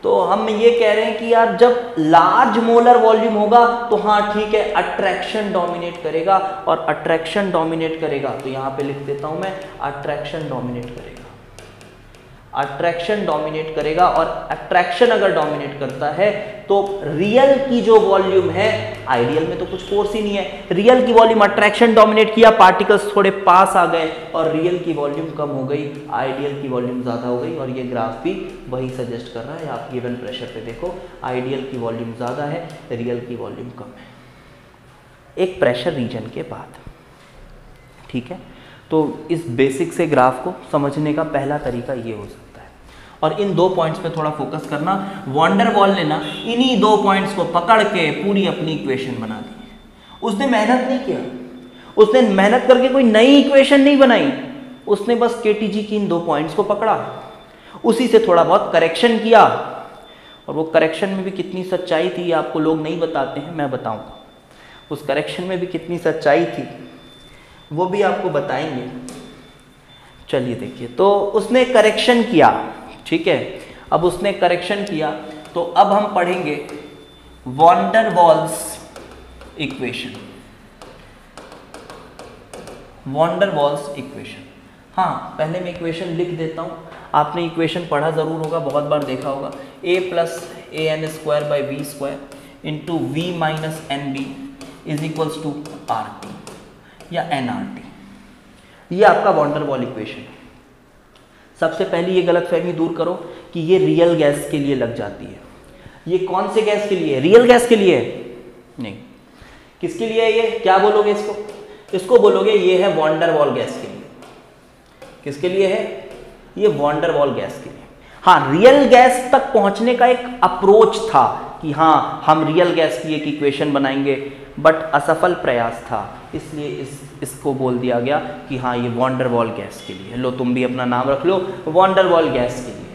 [SPEAKER 1] तो हम ये कह रहे हैं कि यार जब लार्ज मोलर वॉल्यूम होगा तो हाँ ठीक है अट्रैक्शन डोमिनेट करेगा और अट्रैक्शन डोमिनेट करेगा। तो यहाँ पे लिख देता हूँ मैं अट्रैक्शन डोमिनेट करेगा। अट्रैक्शन डोमिनेट करेगा और अट्रैक्शन अगर डोमिनेट करता है तो रियल की जो वॉल्यूम है आइडियल में तो कुछ फोर्स ही नहीं है। रियल की वॉल्यूम अट्रैक्शन डोमिनेट किया पार्टिकल्स थोड़े पास आ गए और रियल की वॉल्यूम कम हो गई आइडियल की वॉल्यूम ज़्यादा हो गई और ये ग्राफ भी वही सजेस्ट कर रहा है। आप गिवन प्रेशर पे देखो आइडियल की वॉल्यूम ज़्यादा है रियल की वॉल्यूम कम है। एक प्रेशर रीजन के बाद, ठीक है? तो इस बेसिक से ग्राफ को समझने का पहला तरीका ये हो सकता है। और इन दो पॉइंट्स पे थोड़ा फोकस करना। वॉन्डर वॉल ने ना इन्हीं दो पॉइंट्स को पकड़ के पूरी अपनी इक्वेशन बना दी। उसने मेहनत नहीं किया। उसने मेहनत करके कोई नई इक्वेशन नहीं बनाई। उसने बस के की इन दो पॉइंट्स को पकड़ा। उसी से थोड़ा बहुत करेक्शन किया। और वो करेक्शन में भी कितनी सच्चाई थी, आपको लोग नहीं बताते हैं, मैं बताऊँगा। उस करेक्शन में भी कितनी सच्चाई थी, वो भी आपको बताएँगे। चलिए देखिए तो उसने करेक्शन किया। ठीक है? अब उसने करेक्शन किया तो अब हम पढ़ेंगे van der Waals equation van der Waals equation हाँ पहले मैं इक्वेशन लिख देता हूँ। आपने इक्वेशन पढ़ा ज़रूर होगा, बहुत बार देखा होगा। A plus A N square by V square into V minus N B is equals to R T या एन आर टी ये आपका वॉन्डर वॉल इक्वेशन है। सबसे पहले ये गलत फहमी दूर करो कि ये रियल गैस के लिए लग जाती है। ये कौन से गैस के लिए? रियल गैस के लिए? नहीं। किसके लिए है ये? क्या बोलोगे इसको? इसको बोलोगे ये है वॉन्डर वॉल गैस के लिए। किसके लिए है? ये वॉन्डर वॉल गैस के लिए। हाँ रियल गैस तक पहुँचने का एक अप्रोच था कि हाँ हम रियल गैस की एक इक्वेशन बनाएँगे। बट असफल प्रयास था। इसलिए इस, इसको बोल दिया गया कि हाँ ये वॉन्डर वॉल गैस के लिए लो, तुम भी अपना नाम रख लो वॉन्डर वॉल गैस के लिए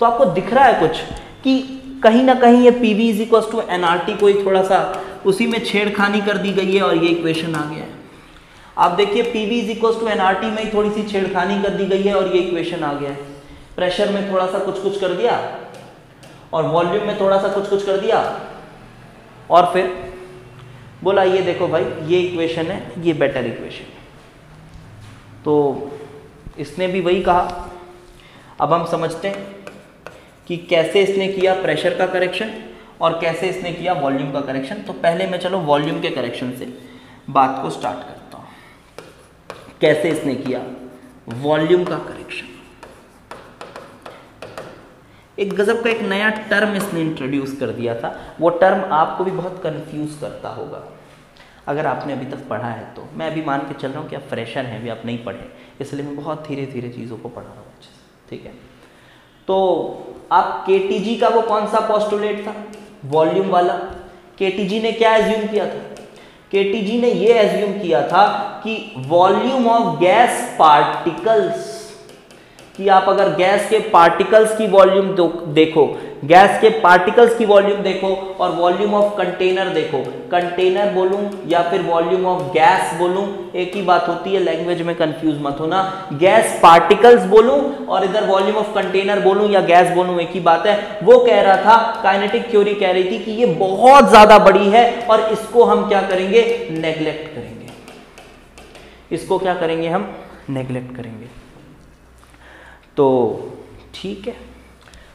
[SPEAKER 1] तो आपको दिख रहा है कुछ कि कहीं ना कहीं ये P V is equal to N R T कोई थोड़ा सा उसी में छेड़खानी कर दी गई है और ये इक्वेशन आ गया है। आप देखिए P V is equal to N R T में ही थोड़ी सी छेड़खानी कर दी गई है और ये इक्वेशन आ गया है। प्रेशर में थोड़ा सा कुछ कुछ कर दिया और वॉल्यूम में थोड़ा सा कुछ कुछ कर दिया और फिर बोला, ये देखो भाई, ये इक्वेशन है, ये बेटर इक्वेशन है. तो इसने भी वही कहा। अब हम समझते हैं कि कैसे इसने किया प्रेशर का करेक्शन और कैसे इसने किया वॉल्यूम का करेक्शन तो पहले मैं चलो वॉल्यूम के करेक्शन से बात को स्टार्ट करता हूँ। कैसे इसने किया वॉल्यूम का करेक्शन एक गजब का एक नया टर्म इसने इंट्रोड्यूस कर दिया था। वो टर्म आपको भी बहुत कंफ्यूज करता होगा। अगर आपने अभी तक पढ़ा है तो। मैं अभी मान के चल रहा हूँ कि आप फ्रेशर हैं, अभी आप नहीं पढ़े। इसलिए मैं बहुत धीरे धीरे चीज़ों को पढ़ा रहा हूँ अच्छे से। ठीक है? तो आप के का वो कौन सा पॉस्टुलेट था? वॉल्यूम वाला। के ने क्या एज्यूम किया था? के ने ये एज्यूम किया था कि वॉल्यूम ऑफ़ गैस पार्टिकल्स कि आप अगर गैस के पार्टिकल्स की वॉल्यूम देखो, गैस के पार्टिकल्स की वॉल्यूम देखो और वॉल्यूम ऑफ़ कंटेनर देखो। कंटेनर बोलूँ या फिर वॉल्यूम ऑफ़ गैस बोलूँ, एक ही बात होती है लैंग्वेज में कंफ्यूज मत होना। गैस पार्टिकल्स बोलूँ और इधर वॉल्यूम ऑफ़ कंटेनर बोलूँ या गैस बोलूँ, एक ही बात है। वो कह रहा था काइनेटिक थ्योरी कह रही थी कि ये बहुत ज़्यादा बड़ी है और इसको हम क्या करेंगे? नेग्लेक्ट करेंगे। इसको क्या करेंगे हम? नेग्लेक्ट करेंगे। तो ठीक है।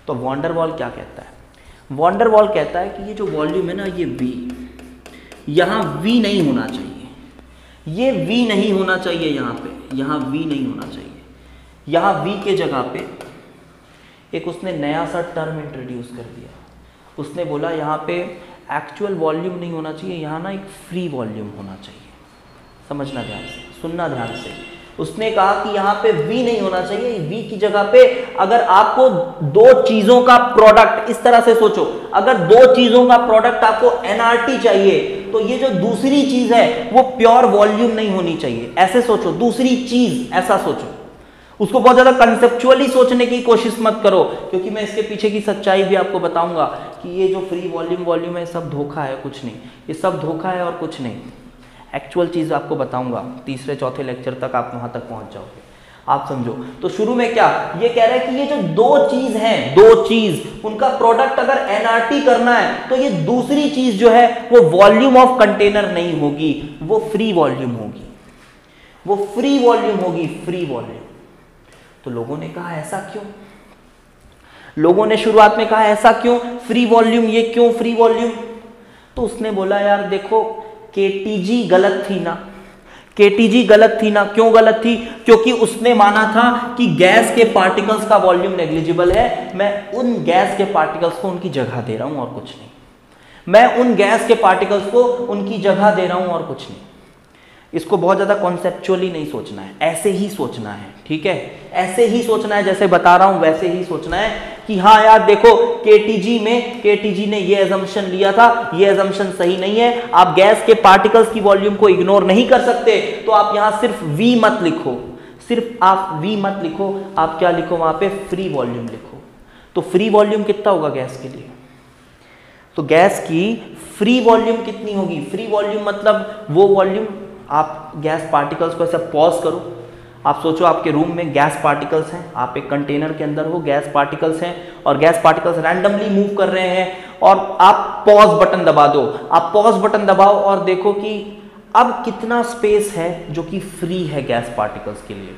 [SPEAKER 1] तो वॉन्डरवॉल क्या कहता है? वॉन्डरवॉल कहता है कि ये जो वॉल्यूम है ना, ये वी यहाँ वी नहीं होना चाहिए। ये वी नहीं होना चाहिए यहाँ पे, यहाँ वी नहीं होना चाहिए। यहाँ वी के जगह पे एक उसने नया सा टर्म इंट्रोड्यूस कर दिया। उसने बोला, यहाँ पे एक्चुअल वॉल्यूम नहीं होना चाहिए, यहाँ ना एक फ्री वॉल्यूम होना चाहिए। समझना ध्यान से, सुनना ध्यान से। उसने कहा कि यहाँ पे वी नहीं होना चाहिए वी की जगह पे अगर आपको दो चीज़ों का प्रोडक्ट इस तरह से सोचो, अगर दो चीज़ों का प्रोडक्ट आपको एनआरटी चाहिए तो ये जो दूसरी चीज़ है, वो प्योर वॉल्यूम नहीं होनी चाहिए। ऐसे सोचो, दूसरी चीज़, ऐसा सोचो। उसको बहुत ज़्यादा कंसेप्चुअली सोचने की कोशिश मत करो, क्योंकि मैं इसके पीछे की सच्चाई भी आपको बताऊँगा कि ये जो फ्री वॉल्यूम वॉल्यूम है, सब धोखा है, कुछ नहीं। ये सब धोखा है और कुछ नहीं। एक्चुअल चीज़ आपको बताऊँगा। तीसरे, चौथे लेक्चर तक आप वहाँ तक पहुँच जाओगे। आप समझो। तो शुरू में क्या? ये कह रहा है कि ये जो दो चीज़ हैं, दो चीज़, उनका प्रोडक्ट अगर एनआरटी करना है तो ये दूसरी चीज़ जो है, वो वॉल्यूम ऑफ़ कंटेनर नहीं होगी। वो फ्री वॉल्यूम होगी। वो फ्री वॉल्यूम होगी फ्री वॉल्यूम तो लोगों ने कहा, ऐसा क्यों? लोगों ने शुरुआत में कहा, ऐसा क्यों? फ्री वॉल्यूम ये क्यों? फ्री वॉल्यूम तो उसने बोला, यार देखो के गलत थी ना। के गलत थी ना। क्यों गलत थी? क्योंकि उसने माना था कि गैस के पार्टिकल्स का वॉल्यूम नेग्लिजिबल है। मैं उन गैस के पार्टिकल्स को उनकी जगह दे रहा हूँ और कुछ नहीं। मैं उन गैस के पार्टिकल्स को उनकी जगह दे रहा हूँ और कुछ नहीं। इसको बहुत ज़्यादा कॉन्सेप्चुअली नहीं सोचना है। ऐसे ही सोचना है, ठीक है? ऐसे ही सोचना है जैसे बता रहा हूँ, वैसे ही सोचना है। कि हाँ यार, देखो केटीजी में केटीजी ने ये एजम्पन लिया था, ये एजम्पन सही नहीं है। आप गैस के पार्टिकल्स की वॉल्यूम को इग्नोर नहीं कर सकते तो आप यहाँ सिर्फ़ वी मत लिखो। सिर्फ़ आप वी मत लिखो। आप क्या लिखो वहाँ पे? फ्री वॉल्यूम लिखो। तो फ्री वॉल्यूम कितना होगा गैस के लिए? तो गैस की फ्री वॉल्यूम कितनी होगी? फ्री वॉल्यूम मतलब वो वॉल्यूम आप गैस पार्टिकल्स को ऐसा पॉज करो। आप सोचो आपके रूम में गैस पार्टिकल्स हैं, आप एक कंटेनर के अंदर हो गैस पार्टिकल्स हैं, और गैस पार्टिकल्स रैंडमली मूव कर रहे हैं, और आप पॉज बटन दबा दो। आप पॉज बटन दबाओ और देखो कि अब कितना स्पेस है जो कि फ्री है गैस पार्टिकल्स के लिए।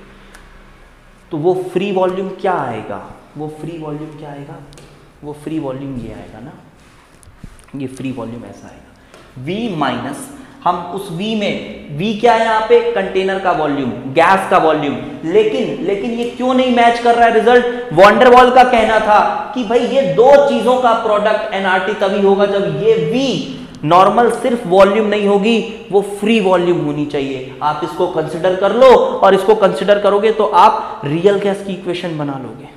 [SPEAKER 1] तो वो फ्री वॉल्यूम क्या आएगा? वो फ्री वॉल्यूम क्या आएगा? वो फ्री वॉल्यूम ये आएगा ना? ये फ्री वॉल्यूम ऐसा आएगा। V माइनस हम उस V में, V क्या है यहाँ पे? कंटेनर का वॉल्यूम गैस का वॉल्यूम लेकिन लेकिन ये क्यों नहीं मैच कर रहा है रिज़ल्ट वॉन्डरवॉल का कहना था कि भाई ये दो चीज़ों का प्रोडक्ट एनआरटी तभी होगा जब ये V नॉर्मल सिर्फ़ वॉल्यूम नहीं होगी, वो फ्री वॉल्यूम होनी चाहिए। आप इसको कंसिडर कर लो और इसको कंसिडर करोगे तो आप रियल गैस की इक्वेशन बना लोगे।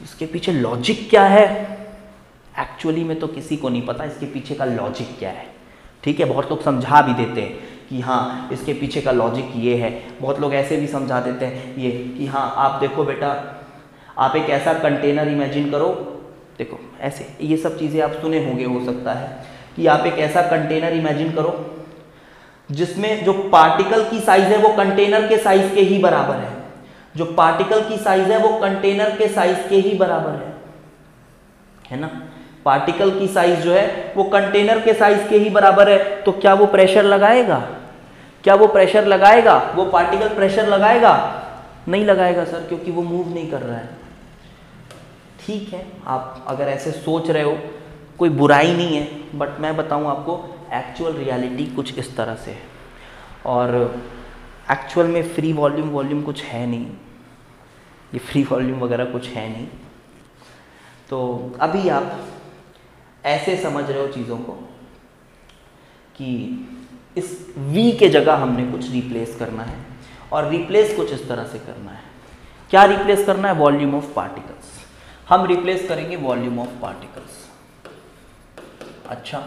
[SPEAKER 1] इसके पीछे लॉजिक क्या है? एक्चुअली में तो किसी को नहीं पता, इसके पीछे का लॉजिक क्या है? ठीक है? बहुत लोग समझा भी देते हैं कि हाँ इसके पीछे का लॉजिक ये है। बहुत लोग ऐसे भी समझा देते हैं ये कि हाँ आप देखो बेटा, आप एक ऐसा कंटेनर इमेजिन करो। देखो, ऐसे, ये सब चीज़ें आप सुने होंगे, हो सकता है कि आप एक ऐसा कंटेनर इमेजिन करो, जिसमें जो पार्टिकल की साइज़ है, वो कंटेनर के साइज़ के ही बराबर है। जो पार्टिकल की साइज़ है, वो कंटेनर के साइज़ के ही बराबर है। है ना? पार्टिकल की साइज़ जो है, वो कंटेनर के साइज़ के ही बराबर है तो क्या वो प्रेशर लगाएगा? क्या वो प्रेशर लगाएगा? वो पार्टिकल प्रेशर लगाएगा? नहीं लगाएगा सर क्योंकि वो मूव नहीं कर रहा है। ठीक है, आप अगर ऐसे सोच रहे हो, कोई बुराई नहीं है बट मैं बताऊँ आपको एक्चुअल रियलिटी कुछ इस तरह से है। और एक्चुअल में फ्री वॉल्यूम वॉल्यूम कुछ है नहीं। ये फ्री वॉल्यूम वगैरह कुछ है नहीं। तो अभी आप ऐसे समझ रहे हो चीज़ों को कि इस V के जगह हमने कुछ रिप्लेस करना है और रिप्लेस कुछ इस तरह से करना है। क्या रिप्लेस करना है? वॉल्यूम ऑफ़ पार्टिकल्स हम रिप्लेस करेंगे वॉल्यूम ऑफ़ पार्टिकल्स अच्छा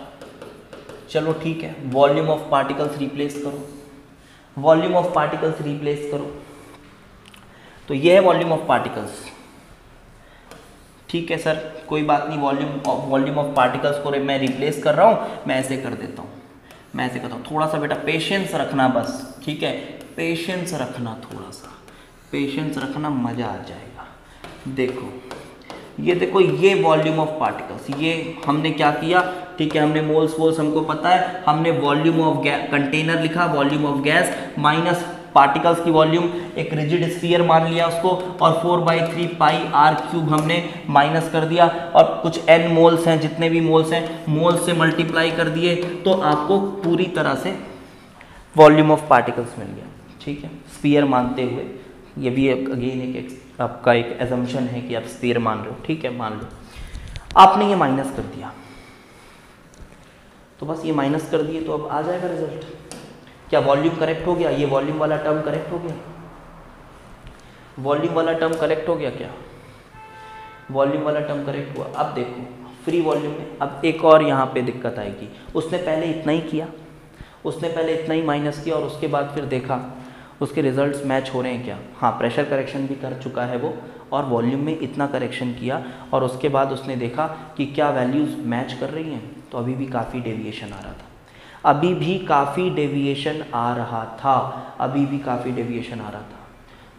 [SPEAKER 1] चलो ठीक है। वॉल्यूम ऑफ़ पार्टिकल्स रिप्लेस करो। वॉल्यूम ऑफ़ पार्टिकल्स रिप्लेस करो। तो ये है वॉल्यूम ऑफ़ पार्टिकल्स ठीक है सर, कोई बात नहीं वॉल्यूम वॉल्यूम ऑफ़ पार्टिकल्स को मैं रिप्लेस कर रहा हूँ, मैं ऐसे कर देता हूँ। मैं ऐसे करता हूँ। थोड़ा सा बेटा पेशेंस रखना बस, ठीक है? पेशेंस रखना थोड़ा सा पेशेंस रखना मज़ा आ जाएगा। देखो, ये देखो, ये वॉल्यूम ऑफ़ पार्टिकल्स ये हमने क्या किया? ठीक है, हमने मोल्स वोल्स हमको पता है, हमने वॉल्यूम ऑफ़ कंटेनर लिखा volume of gas minus particles की वॉल्यूम एक रिजिड स्फीयर मान लिया उसको, और four by three pi R cube हमने माइनस कर दिया। और कुछ एन मोल्स हैं, जितने भी मोल्स हैं मोल्स से मल्टीप्लाई कर दिए तो आपको पूरी तरह से वॉल्यूम ऑफ़ पार्टिकल्स मिल गया। ठीक है? स्पीयर मानते हुए। ये भी अगेन एक आपका एक एजम्पन है कि आप स्पीयर मान रहे हो। ठीक है? मान लो। आपने ये माइनस कर दिया। तो बस ये माइनस कर दिए तो अब आ जाएगा रिज़ल्ट क्या वॉल्यूम करेक्ट हो गया? ये वॉल्यूम वाला टर्म करेक्ट हो गया? वॉल्यूम वाला टर्म करेक्ट हो गया क्या? वॉल्यूम वाला टर्म करेक्ट हुआ। अब देखो फ्री वॉल्यूम में अब एक और यहाँ पे दिक्कत आएगी। उसने पहले इतना ही किया, उसने पहले इतना ही माइनस किया और उसके बाद फिर देखा, उसके रिजल्ट्स मैच हो रहे हैं क्या? हाँ प्रेशर करेक्शन भी कर चुका है वो और वॉल्यूम में इतना करेक्शन किया और उसके बाद उसने देखा कि क्या वैल्यूज़ मैच कर रही हैं। तो अभी भी काफ़ी डेविएशन आ रहा था। अभी भी काफ़ी डेविएशन आ रहा था। अभी भी काफ़ी डेविएशन आ रहा था।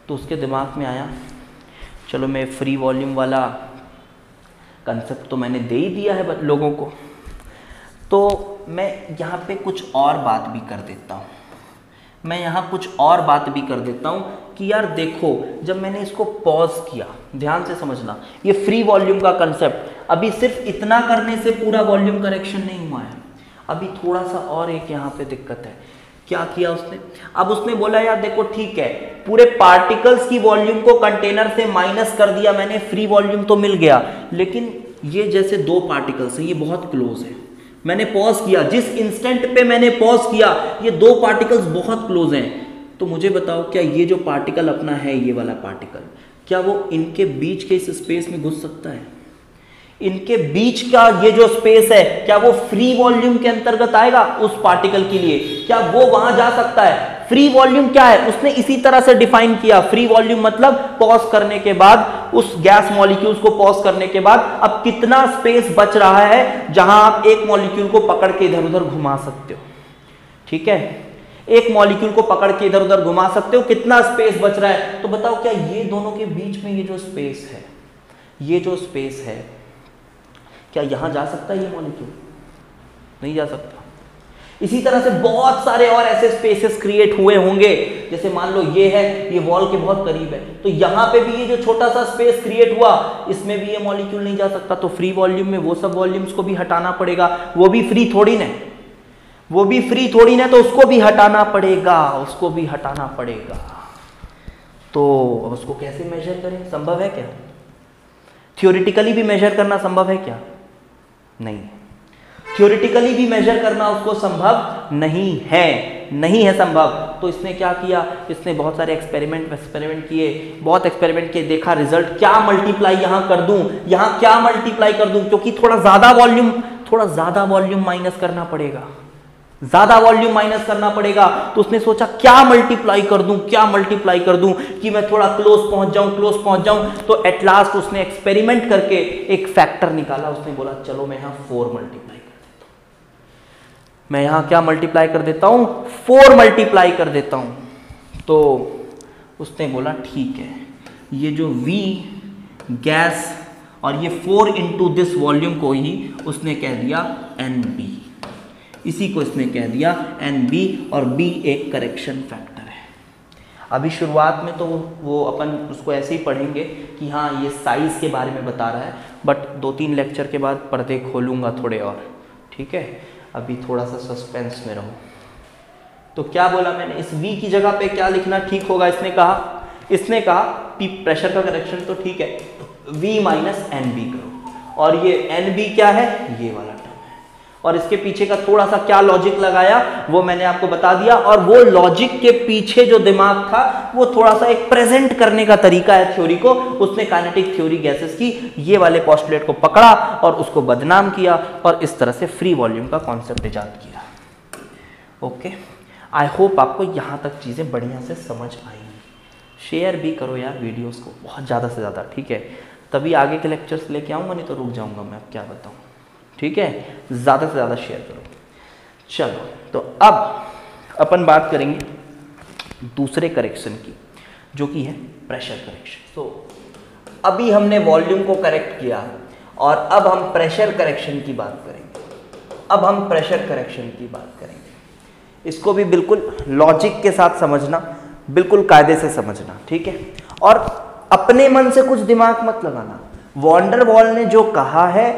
[SPEAKER 1] तो उसके दिमाग में आया, चलो मैं फ्री वॉल्यूम वाला कंसेप्ट तो मैंने दे ही दिया है लोगों को। तो मैं यहाँ पे कुछ और बात भी कर देता हूँ। मैं यहाँ कुछ और बात भी कर देता हूँ कि यार देखो, जब मैंने इसको पॉज किया, ध्यान से समझना, ये फ्री वॉल्यूम का कंसेप्ट अभी सिर्फ़ इतना करने से पूरा वॉल्यूम करेक्शन नहीं हुआ है। अभी थोड़ा सा और एक यहाँ पे दिक्कत है। क्या किया उसने? अब उसने बोला, यार देखो, ठीक है, पूरे पार्टिकल्स की वॉल्यूम को कंटेनर से माइनस कर दिया मैंने फ्री वॉल्यूम तो मिल गया। लेकिन ये जैसे दो पार्टिकल्स हैं, ये बहुत क्लोज है। मैंने पॉज किया, जिस इंस्टेंट पे मैंने पॉज किया, ये दो पार्टिकल्स बहुत क्लोज हैं। तो मुझे बताओ, क्या ये जो पार्टिकल अपना है, ये वाला पार्टिकल क्या वो इनके बीच के इस स्पेस में घुस सकता है? इनके बीच का ये जो स्पेस है, क्या वो फ्री वॉल्यूम के अंतर्गत आएगा उस पार्टिकल के लिए? क्या वो वहाँ जा सकता है? फ्री वॉल्यूम क्या है? उसने इसी तरह से डिफाइन किया। फ्री वॉल्यूम मतलब पॉज करने के बाद, उस गैस मॉलिक्यूल्स को पॉज करने के बाद अब कितना स्पेस बच रहा है जहाँ आप एक मॉलिक्यूल को पकड़ के इधर उधर घुमा सकते हो? ठीक है? एक मॉलिक्यूल को पकड़ के इधर उधर घुमा सकते हो। कितना स्पेस बच रहा है? तो बताओ क्या ये दोनों के बीच में ये जो स्पेस है, ये जो स्पेस है क्या यहाँ जा सकता है ये मॉलिक्यूल नहीं जा सकता। इसी तरह से बहुत सारे और ऐसे स्पेसेस क्रिएट हुए होंगे। जैसे मान लो ये है, ये वॉल के बहुत करीब है। तो यहाँ पे भी ये जो छोटा सा स्पेस क्रिएट हुआ, इसमें भी ये मॉलिक्यूल नहीं जा सकता। तो फ्री वॉल्यूम में वो सब वॉल्यूम्स को भी हटाना पड़ेगा। वो भी फ्री थोड़ी ना वो भी फ्री थोड़ी ना तो उसको भी हटाना पड़ेगा। उसको भी हटाना पड़ेगा। तो उसको कैसे मेजर करें? संभव है क्या? थियोरिटिकली भी मेजर करना संभव है क्या? नहीं। थ्योरिटिकली भी मेजर करना उसको संभव नहीं है। नहीं है संभव। तो इसने क्या किया? इसने बहुत सारे एक्सपेरिमेंट एक्सपेरिमेंट किए। बहुत एक्सपेरिमेंट किए। देखा रिज़ल्ट क्या मल्टीप्लाई यहाँ कर दूँ? यहाँ क्या मल्टीप्लाई कर दूँ? क्योंकि थोड़ा ज़्यादा वॉल्यूम थोड़ा ज़्यादा वॉल्यूम माइनस करना पड़ेगा। ज़्यादा वॉल्यूम माइनस करना पड़ेगा। तो उसने सोचा, क्या मल्टीप्लाई कर दूँ, क्या मल्टीप्लाई कर दूँ कि मैं थोड़ा क्लोज पहुँच जाऊँ क्लोज पहुँच जाऊँ? तो एट लास्ट उसने एक्सपेरिमेंट करके एक फैक्टर निकाला। उसने बोला, चलो मैं यहाँ फोर मल्टीप्लाई कर देता हूँ। मैं यहाँ क्या मल्टीप्लाई कर देता हूँ? फोर मल्टीप्लाई कर देता हूँ। तो उसने बोला, ठीक है। ये जो वी गैस और ये फोर इंटू दिस वॉल्यूम को ही उसने कह दिया एन बी इसी को इसने कह दिया एन बी और बी एक करेक्शन फैक्टर है। अभी शुरुआत में तो वो अपन उसको ऐसे ही पढ़ेंगे कि हाँ ये साइज़ के बारे में बता रहा है बट दो तीन लेक्चर के बाद पर्दे खोलूँगा थोड़े और, ठीक है? अभी थोड़ा सा सस्पेंस में रहो। तो क्या बोला मैंने? इस V की जगह पे क्या लिखना ठीक होगा? इसने कहा इसने कहा कि प्रेशर का करेक्शन तो ठीक है वी माइनस एन बी करो। और ये एन बी क्या है? ये वाला और इसके पीछे का थोड़ा सा क्या लॉजिक लगाया, वो मैंने आपको बता दिया। और वो लॉजिक के पीछे जो दिमाग था, वो थोड़ा सा एक प्रेजेंट करने का तरीका है थ्योरी को। उसने काइनेटिक थ्योरी गैसेस की, ये वाले पॉस्टुलेट को पकड़ा और उसको बदनाम किया और इस तरह से फ्री वॉल्यूम का कॉन्सेप्ट ईजाद किया। ओके आई होप आपको यहाँ तक चीज़ें बढ़िया से समझ आई। शेयर भी करो यार वीडियोस को, बहुत ज़्यादा से ज़्यादा, ठीक है? तभी आगे के लेक्चर्स लेके आऊँगा, नहीं तो रुक जाऊँगा मैं क्या बताऊँ? ठीक है? ज़्यादा से ज़्यादा शेयर करो। चलो तो अब अपन बात करेंगे दूसरे करेक्शन की, जो कि है प्रेशर करेक्शन तो अभी हमने वॉल्यूम को करेक्ट किया और अब हम प्रेशर करेक्शन की बात करेंगे। अब हम प्रेशर करेक्शन की बात करेंगे। इसको भी बिल्कुल लॉजिक के साथ समझना, बिल्कुल कायदे से समझना, ठीक है? और अपने मन से कुछ दिमाग मत लगाना। वॉन्डर वॉल ने जो कहा है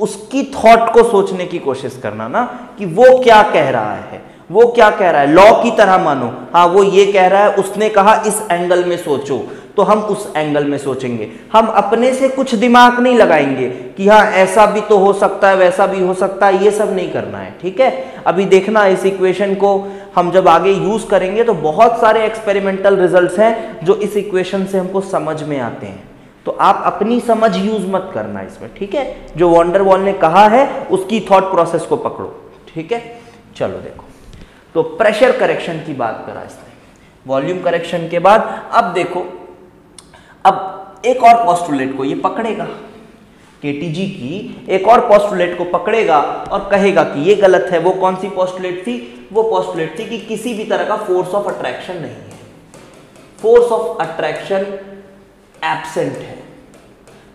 [SPEAKER 1] उसकी थॉट को सोचने की कोशिश करना ना, कि वो क्या कह रहा है, वो क्या कह रहा है लॉ की तरह मानो। हाँ वो ये कह रहा है, उसने कहा, इस एंगल में सोचो। तो हम उस एंगल में सोचेंगे। हम अपने से कुछ दिमाग नहीं लगाएँगे कि हाँ ऐसा भी तो हो सकता है, वैसा भी हो सकता है, ये सब नहीं करना है, ठीक है? अभी देखना इस इक्वेशन को। हम जब आगे यूज़ करेंगे तो बहुत सारे एक्सपेरिमेंटल रिजल्ट्स हैं जो इस इक्वेशन से हमको समझ में आते हैं। तो आप अपनी समझ यूज़ मत करना इसमें, ठीक है? जो वॉन्डर वॉल ने कहा है, उसकी थॉट प्रोसेस को पकड़ो, ठीक है? चलो देखो। तो प्रेशर करेक्शन की बात करा इसने वॉल्यूम करेक्शन के बाद, अब देखो, अब एक और पॉस्टुलेट को ये पकड़ेगा। केटीजी की एक और पॉस्टुलेट को पकड़ेगा और कहेगा कि ये गलत है, वो कौन सी पॉस्टुलेट थी? वो पॉस्टुलेट थी कि किसी भी तरह का फोर्स ऑफ़ अट्रैक्शन नहीं है। फोर्स ऑफ़ अट्रैक्शन एबसेंट है।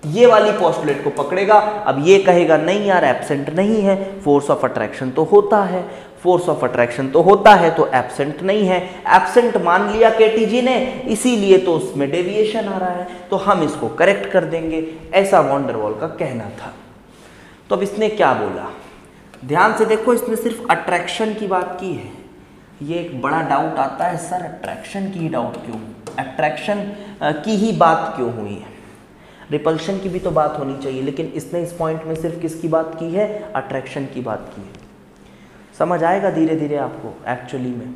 [SPEAKER 1] ये वाली पॉस्टुलेट को पकड़ेगा। अब ये कहेगा, नहीं यार एबसेंट नहीं है। फोर्स ऑफ़ अट्रैक्शन तो होता है। फोर्स ऑफ़ अट्रैक्शन तो होता है तो एबसेंट नहीं है। एबसेंट मान लिया केटीजी ने, इसीलिए तो उसमें डेविएशन आ रहा है। तो हम इसको करेक्ट कर देंगे। ऐसा वॉन्डरवॉल का कहना था। तो अब इसने क्या बोला? ध्यान से देखो, इसने सिर्फ़ अट्रैक्शन की बात की है। ये एक बड़ा डाउट आता है, सर अट्रैक्शन की डाउट क्यों? अट्रैक्शन की ही बात क्यों हुई है? रिपल्शन की भी तो बात होनी चाहिए, लेकिन इसने इस पॉइंट में सिर्फ़ किसकी बात की है? अट्रैक्शन की बात की है। समझ आएगा धीरे धीरे आपको एक्चुअली में।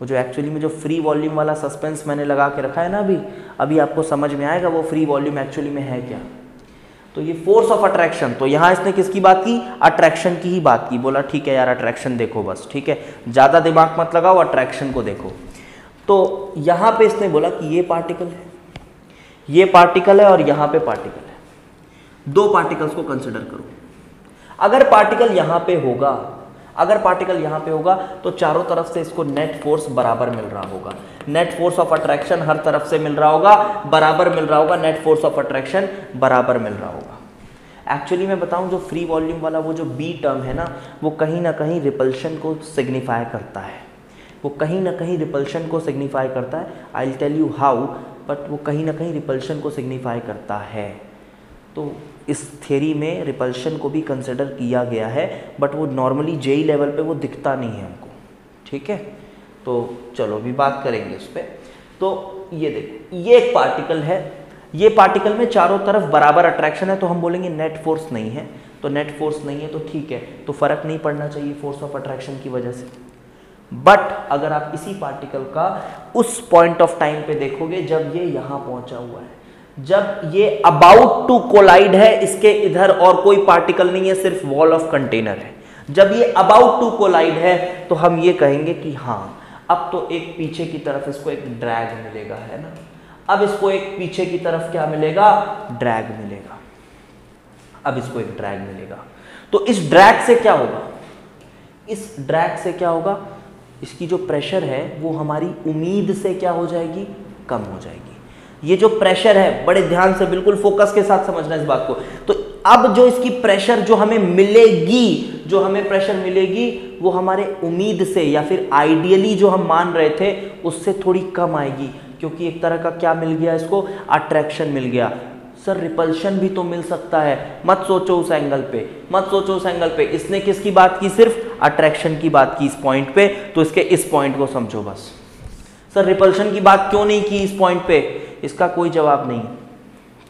[SPEAKER 1] वो जो एक्चुअली में जो फ्री वॉल्यूम वाला सस्पेंस मैंने लगा के रखा है ना अभी अभी आपको समझ में आएगा वो फ्री वॉल्यूम एक्चुअली में है क्या। तो ये फोर्स ऑफ़ अट्रैक्शन तो यहाँ इसने किसकी बात की? अट्रैक्शन की ही बात की। बोला, ठीक है यार अट्रैक्शन देखो बस, ठीक है? ज़्यादा दिमाग मत लगाओ अट्रैक्शन को देखो। तो यहाँ पे इसने बोला कि ये पार्टिकल है। ये पार्टिकल है और यहाँ पे पार्टिकल है। दो पार्टिकल्स को कंसिडर करो। अगर पार्टिकल यहाँ पे होगा अगर पार्टिकल यहाँ पे होगा तो चारों तरफ़ से इसको नेट फोर्स बराबर मिल रहा होगा। नेट फोर्स ऑफ़ अट्रैक्शन हर तरफ़ से मिल रहा होगा बराबर मिल रहा होगा नेट फोर्स ऑफ़ अट्रैक्शन बराबर मिल रहा होगा। एक्चुअली मैं बताऊँ जो फ्री वॉल्यूम वाला वो जो बी टर्म है ना वो कहीं ना कहीं रिपल्शन को सिग्निफाई करता है। वो कहीं ना कहीं रिपल्शन को सिग्निफाई करता है। I tell you how but वो कहीं ना कहीं रिपल्शन को सिग्निफाई करता है। तो इस थेरी में रिपल्शन को भी कंसिडर किया गया है बट वो नॉर्मली जेई लेवल पे वो दिखता नहीं है हमको। ठीक है? तो चलो, अभी बात करेंगे उस पर तो ये देखो, ये एक पार्टिकल है। ये पार्टिकल में चारों तरफ़ बराबर अट्रैक्शन है तो हम बोलेंगे नेट फोर्स नहीं है। तो नेट फोर्स नहीं है तो ठीक है। तो फ़र्क नहीं पड़ना चाहिए फोर्स ऑफ़ अट्रैक्शन की वजह से। बट अगर आप इसी पार्टिकल का उस पॉइंट ऑफ़ टाइम पे देखोगे, जब ये यहाँ पहुँचा हुआ है, जब ये अबाउट टू कोलाइड है, इसके इधर और कोई पार्टिकल नहीं है, सिर्फ़ वॉल ऑफ़ कंटेनर है। जब ये अबाउट टू कोलाइड है तो हम ये कहेंगे कि हाँ अब तो एक पीछे की तरफ़ इसको एक ड्रैग मिलेगा, है ना? अब इसको एक पीछे की तरफ़ क्या मिलेगा? ड्रैग मिलेगा। अब इसको एक ड्रैग मिलेगा। तो इस ड्रैग से क्या होगा? इस ड्रैग से क्या होगा? इसकी जो प्रेशर है, वो हमारी उम्मीद से क्या हो जाएगी? कम हो जाएगी। ये जो प्रेशर है, बड़े ध्यान से, बिल्कुल फोकस के साथ समझना इस बात को। तो अब जो इसकी प्रेशर जो हमें मिलेगी, जो हमें प्रेशर मिलेगी, वो हमारे उम्मीद से या फिर आइडियली जो हम मान रहे थे, उससे थोड़ी कम आएगी। क्योंकि एक तरह का क्या मिल गया इसको? अट्रैक्शन मिल गया। सर रिपल्शन भी तो मिल सकता है। मत सोचो उस एंगल पे। मत सोचो उस एंगल पे। इसने किसकी बात की? सिर्फ़ अट्रैक्शन की बात की इस पॉइंट पे तो इसके इस पॉइंट को समझो बस। सर रिपल्शन की बात क्यों नहीं की इस पॉइंट पे? इसका कोई जवाब नहीं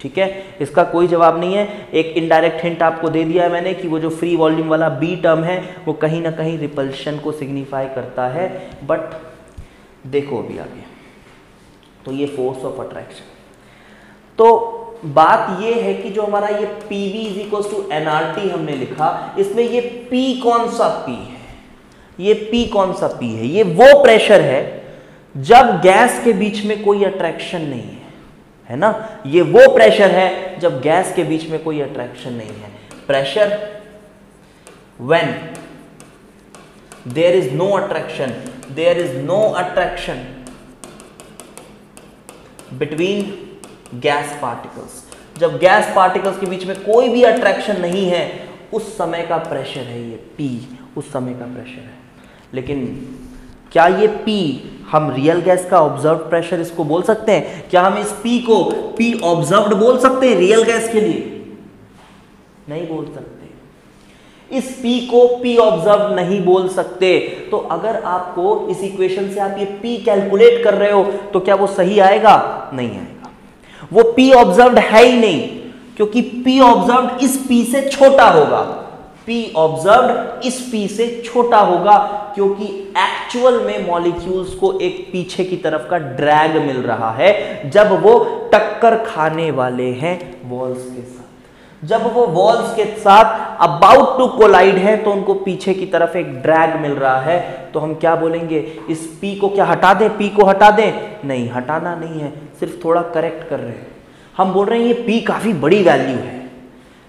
[SPEAKER 1] ठीक है? इसका कोई जवाब नहीं है। एक इनडायरेक्ट हिंट आपको दे दिया है मैंने कि वो जो फ्री वॉल्यूम वाला बी टर्म है, वो कहीं ना कहीं रिपल्शन को सिग्निफाई करता है। बट देखो अभी आगे। तो ये फोर्स ऑफ़ अट्रैक्शन तो बात ये है कि जो हमारा ये P V is equal to NRT हमने लिखा, इसमें ये पी कौन सा पी है? ये पी कौन सा पी है? ये वो प्रेशर है जब गैस के बीच में कोई अट्रैक्शन नहीं है है ना? ये वो प्रेशर है जब गैस के बीच में कोई अट्रैक्शन नहीं है। Pressure when there is no attraction there is no attraction between gas particles जब गैस पार्टिकल्स के बीच में कोई भी अट्रैक्शन नहीं है, उस समय का प्रेशर है ये पी उस समय का प्रेशर है। लेकिन क्या ये पी हम रियल गैस का ऑब्ज़र्व प्रेशर इसको बोल सकते हैं? क्या हम इस पी को पी ऑब्जर्व्ड बोल सकते हैं रियल गैस के लिए? नहीं बोल सकते। इस पी को पी ऑब्ज़र्व नहीं बोल सकते। तो अगर आपको इस इक्वेशन से आप ये पी कैलकुलेट कर रहे हो तो क्या वो सही आएगा? नहीं आएगा। वो P ऑब्ज़र्व है ही नहीं, क्योंकि P ऑब्ज़र्व इस P से छोटा होगा। P ऑब्ज़र्व इस P से छोटा होगा, क्योंकि एक्चुअल में मॉलिक्यूल्स को एक पीछे की तरफ़ का ड्रैग मिल रहा है, जब वो टक्कर खाने वाले हैं वॉल्स के साथ। जब वो वॉल्स के साथ अबाउट टू कोलाइड है तो उनको पीछे की तरफ़ एक ड्रैग मिल रहा है। तो हम क्या बोलेंगे? इस पी को क्या हटा दें? पी को हटा दें? नहीं, हटाना नहीं है, सिर्फ़ थोड़ा करेक्ट कर रहे हैं। हम बोल रहे हैं, ये पी काफ़ी बड़ी वैल्यू है।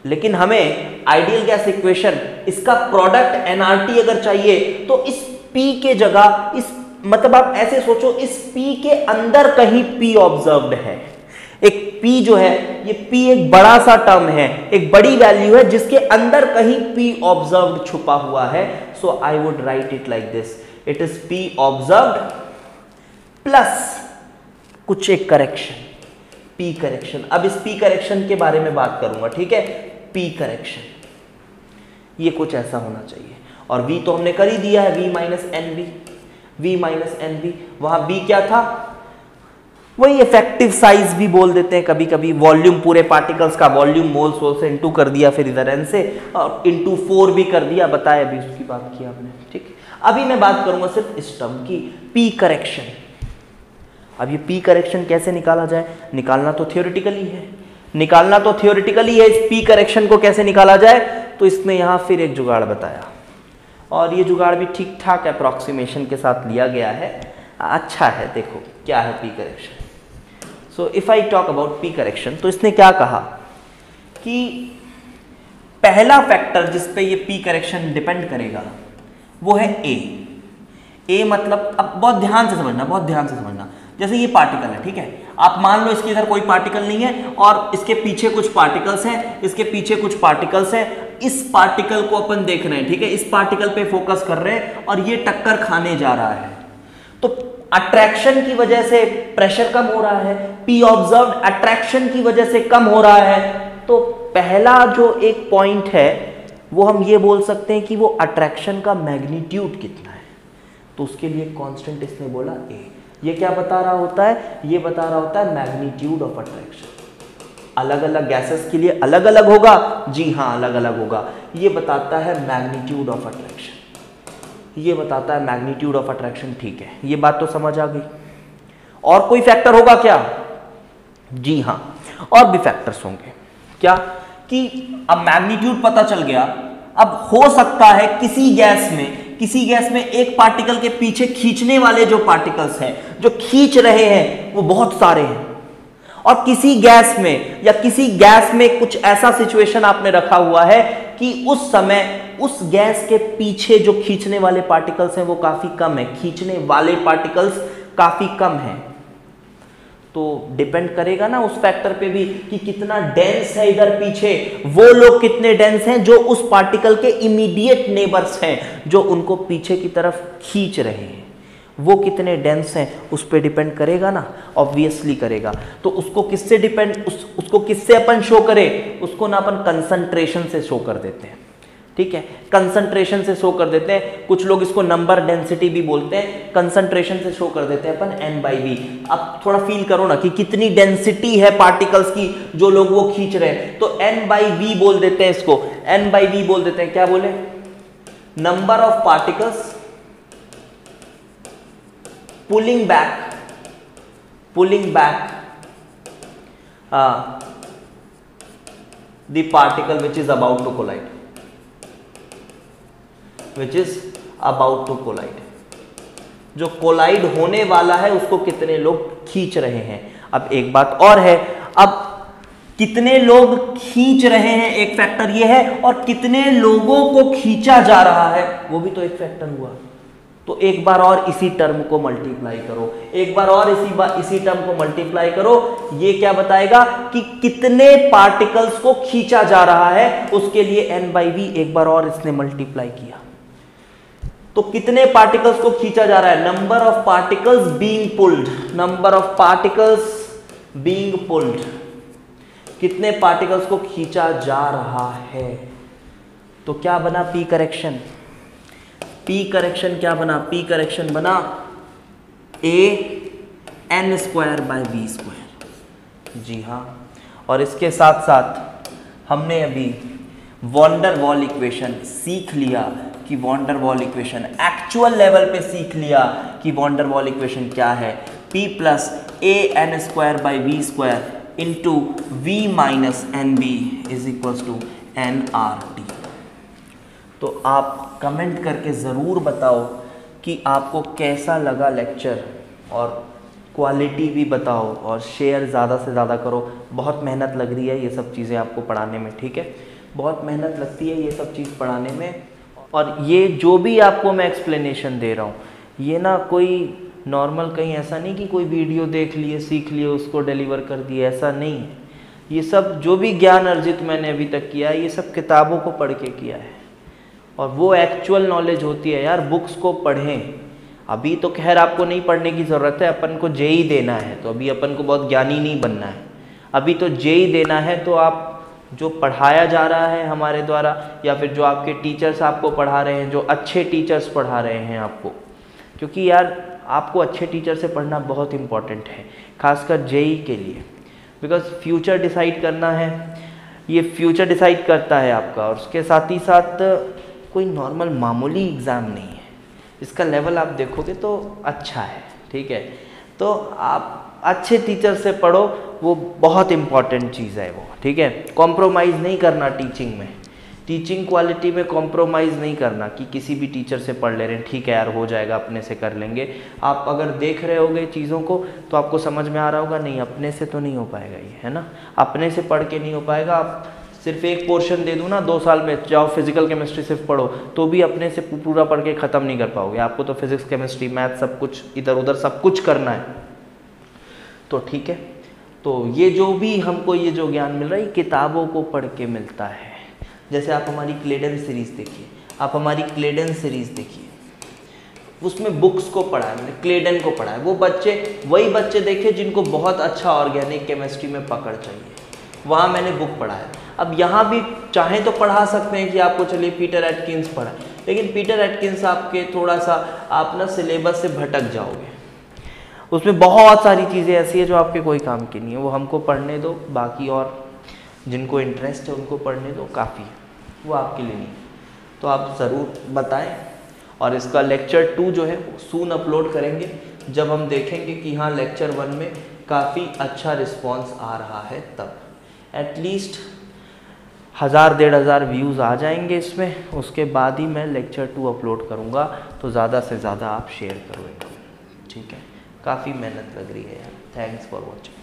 [SPEAKER 1] लेकिन हमें आइडियल गैस इक्वेशन इसका प्रोडक्ट एनआरटी अगर चाहिए तो इस पी के जगह, इस मतलब आप ऐसे सोचो, इस पी के अंदर कहीं पी ऑब्जर्व्ड है। P जो है, ये P एक बड़ा सा टर्म है, एक बड़ी वैल्यू है जिसके अंदर कहीं P ऑब्ज़र्व छुपा हुआ है। So I would write it like this it is P observed plus कुछ एक करेक्शन P करेक्शन अब इस P करेक्शन के बारे में बात करूँगा, ठीक है? P करेक्शन ये कुछ ऐसा होना चाहिए। और V तो हमने कर ही दिया है, V minus N B V minus N B वहाँ बी क्या था? वही इफ़ेक्टिव साइज़ भी बोल देते हैं कभी कभी वॉल्यूम पूरे पार्टिकल्स का वॉल्यूम मोल सोल से इंटू कर दिया, फिर इधर एन से, और इंटू फोर भी कर दिया, बताया अभी उसकी बात की आपने, ठीक? अभी मैं बात करूँगा सिर्फ़ इस टर्म की पी करेक्शन अब ये पी करेक्शन कैसे निकाला जाए? निकालना तो थियोरिटिकली है। निकालना तो थियोरिटिकली है, इस पी करेक्शन को कैसे निकाला जाए? तो इसने यहाँ फिर एक जुगाड़ बताया। और ये जुगाड़ भी ठीक ठाक अप्रॉक्सीमेशन के साथ लिया गया है। अच्छा है, देखो, क्या है P correction so if I talk about P correction तो इसने क्या कहा? कि पहला फैक्टर जिस पे ये पी करेक्शन डिपेंड करेगा, वो है ए ए मतलब अब बहुत ध्यान से समझना, बहुत ध्यान से समझना। जैसे ये पार्टिकल है, ठीक है? आप मान लो इसके इधर कोई पार्टिकल नहीं है और इसके पीछे कुछ पार्टिकल्स हैं, इसके पीछे कुछ पार्टिकल्स हैं। इस पार्टिकल को अपन देख रहे हैं, ठीक है? इस पार्टिकल पे फोकस कर रहे हैं और ये टक्कर खाने जा रहा है। अट्रैक्शन की वजह से प्रेशर कम हो रहा है पी ऑब्ज़र्व अट्रैक्शन की वजह से कम हो रहा है। तो पहला जो एक पॉइंट है, वो हम ये बोल सकते हैं कि वो अट्रैक्शन का मैग्नीट्यूड कितना है। तो उसके लिए कांस्टेंट इसने बोला ए ये क्या बता रहा होता है? ये बता रहा होता है मैग्नीट्यूड ऑफ़ अट्रैक्शन अलग अलग गैसेस के लिए अलग अलग होगा। जी हाँ अलग अलग होगा। ये बताता है मैग्नीट्यूड ऑफ़ अट्रैक्शन ये बताता है मैग्नीट्यूड ऑफ़ अट्रैक्शन ठीक है। ये बात तो समझ आ गई। और कोई फैक्टर होगा क्या? जी हाँ और भी फैक्टर्स होंगे। क्या? कि अब मैग्नीट्यूड पता चल गया। अब हो सकता है किसी गैस में, किसी गैस में एक पार्टिकल के पीछे खींचने वाले जो पार्टिकल्स हैं, जो खींच रहे हैं, वो बहुत सारे हैं। और किसी गैस में या किसी गैस में कुछ ऐसा सिचुएशन आपने रखा हुआ है कि उस समय उस गैस के पीछे जो खींचने वाले पार्टिकल्स हैं वो काफ़ी कम है। खींचने वाले पार्टिकल्स काफ़ी कम है। तो डिपेंड करेगा ना उस फैक्टर पे भी कि कितना डेंस है इधर पीछे। वो लोग कितने डेंस हैं जो उस पार्टिकल के इमीडिएट नेबर्स हैं, जो उनको पीछे की तरफ़ खींच रहे हैं। वो कितने डेंस हैं उस पर डिपेंड करेगा ना ऑब्वियसली करेगा। तो उसको किससे डिपेंड उस, उसको किससे अपन शो करें? उसको ना अपन कंसंट्रेशन से शो कर देते हैं। ठीक है? कंसंट्रेशन से शो कर देते हैं। कुछ लोग इसको नंबर डेंसिटी भी बोलते हैं। कंसंट्रेशन से शो कर देते हैं अपन एन बाई वी अब थोड़ा फील करो ना कि कितनी डेंसिटी है पार्टिकल्स की जो लोग वो खींच रहे हैं। तो एन बाई वी बोल देते हैं इसको। एन बाई वी बोल देते हैं। क्या बोले? Number of particles pulling back pulling back the particle which is about to collide which is about to collide जो कोलाइड होने वाला है, उसको कितने लोग खींच रहे हैं? अब एक बात और है, अब कितने लोग खींच रहे हैं? एक फैक्टर ये है, और कितने लोगों को खींचा जा रहा है? वो भी तो एक फैक्टर हुआ। तो एक बार और इसी टर्म को मल्टीप्लाई करो। एक बार और इसी बार इसी टर्म को मल्टीप्लाई करो। ये क्या बताएगा कि कितने पार्टिकल्स को खींचा जा रहा है, उसके लिए एन बाई वी एक बार और इसने मल्टीप्लाई किया। तो कितने पार्टिकल्स को खींचा जा रहा है? Number of particles being pulled number of particles being pulled कितने पार्टिकल्स को खींचा जा रहा है? तो क्या बना पी करेक्शन पी करेक्शन क्या बना? पी करेक्शन बना a n square by b square जी हाँ। और इसके साथ साथ हमने अभी वॉन्डर वॉल इक्वेशन सीख लिया कि van der Waals equation actual level पे सीख लिया कि वॉन्डर वॉल इक्वेशन क्या है। P plus a n square by V square into V minus n b is equals to n R तो आप कमेंट करके ज़रूर बताओ कि आपको कैसा लगा लेक्चर और क्वालिटी भी बताओ और शेयर ज़्यादा से ज़्यादा करो। बहुत मेहनत लग रही है ये सब चीज़ें आपको पढ़ाने में, ठीक है? बहुत मेहनत लगती है ये सब चीज़ पढ़ाने में और ये जो भी आपको मैं एक्सप्लेनेशन दे रहा हूँ, ये ना कोई नॉर्मल कहीं ऐसा नहीं कि कोई वीडियो देख लिए, सीख लिए, उसको डिलीवर कर दिए, ऐसा नहीं। ये सब जो भी ज्ञान अर्जित मैंने अभी तक किया है, ये सब किताबों को पढ़ के किया है। और वो एक्चुअल नॉलेज होती है, यार बुक्स को पढ़ें। अभी तो खैर आपको नहीं पढ़ने की ज़रूरत है, अपन को जे ही देना है तो अभी अपन को बहुत ज्ञानी नहीं बनना है। अभी तो जे ही देना है तो आप जो पढ़ाया जा रहा है हमारे द्वारा, या फिर जो आपके टीचर्स आपको पढ़ा रहे हैं, जो अच्छे टीचर्स पढ़ा रहे हैं आपको। क्योंकि यार, आपको अच्छे टीचर से पढ़ना बहुत इंपॉर्टेंट है, खासकर जेई के लिए। बिकॉज़ फ्यूचर डिसाइड करना है, ये फ्यूचर डिसाइड करता है आपका, और उसके साथ ही साथ कोई नॉर्मल मामूली एग्ज़ाम नहीं है। इसका लेवल आप देखोगे तो अच्छा है, ठीक है? तो आप अच्छे टीचर से पढ़ो, वो बहुत इंपॉर्टेंट चीज़ है वो, ठीक है? कॉम्प्रोमाइज़ नहीं करना टीचिंग में। टीचिंग क्वालिटी में कॉम्प्रोमाइज़ नहीं करना कि किसी भी टीचर से पढ़ ले रहे हैं, ठीक है यार, हो जाएगा, अपने से कर लेंगे। आप अगर देख रहे होगे चीज़ों को तो आपको समझ में आ रहा होगा, नहीं, अपने से तो नहीं हो पाएगा ये, है ना? अपने से पढ़ के नहीं हो पाएगा, आप सिर्फ़ एक पोर्शन दे दूँ ना, दो साल में, जाओ फ़िज़िकल केमिस्ट्री सिर्फ़ पढ़ो तो भी अपने से पूरा पढ़ के ख़त्म नहीं कर पाओगे। आपको तो फिजिक्स केमिस्ट्री मैथ सब कुछ, इधर उधर सब कुछ करना है। तो ठीक है। तो ये जो भी हमको ये जो ज्ञान मिल रहा है किताबों को पढ़ के मिलता है। जैसे आप हमारी क्लेडन सीरीज़ देखिए, आप हमारी क्लेडन सीरीज़ देखिए। उसमें बुक्स को पढ़ा है, मैंने क्लेडन को पढ़ा है। वो बच्चे, वही बच्चे देखे जिनको बहुत अच्छा ऑर्गेनिक केमिस्ट्री में पकड़ चाहिए। वहाँ मैंने बुक पढ़ा है। अब यहाँ भी चाहें तो पढ़ा सकते हैं कि आपको चलिए पीटर एटकिंस पढ़ा लेकिन पीटर एटकिंस आपके थोड़ा सा आप ना सिलेबस से भटक जाओगे। उसमें बहुत सारी चीज़ें ऐसी है जो आपके कोई काम की नहीं है। वो हमको पढ़ने दो, बाकी और जिनको इंटरेस्ट है उनको पढ़ने दो, काफ़ी है। वो आपके लिए नहीं तो आप ज़रूर बताएँ और इसका लेक्चर टू जो है सून अपलोड करेंगे। जब हम देखेंगे कि हाँ लेक्चर वन में काफ़ी अच्छा रिस्पॉन्स आ रहा है तब। एटलीस्ट हज़ार, डेढ़ हज़ार व्यूज़ आ जाएँगे इसमें। उसके बाद ही मैं लेक्चर टू अपलोड करूँगा तो ज़्यादा से ज़्यादा आप शेयर करो ठीक है? काफ़ी मेहनत लग रही है यार। Thanks for watching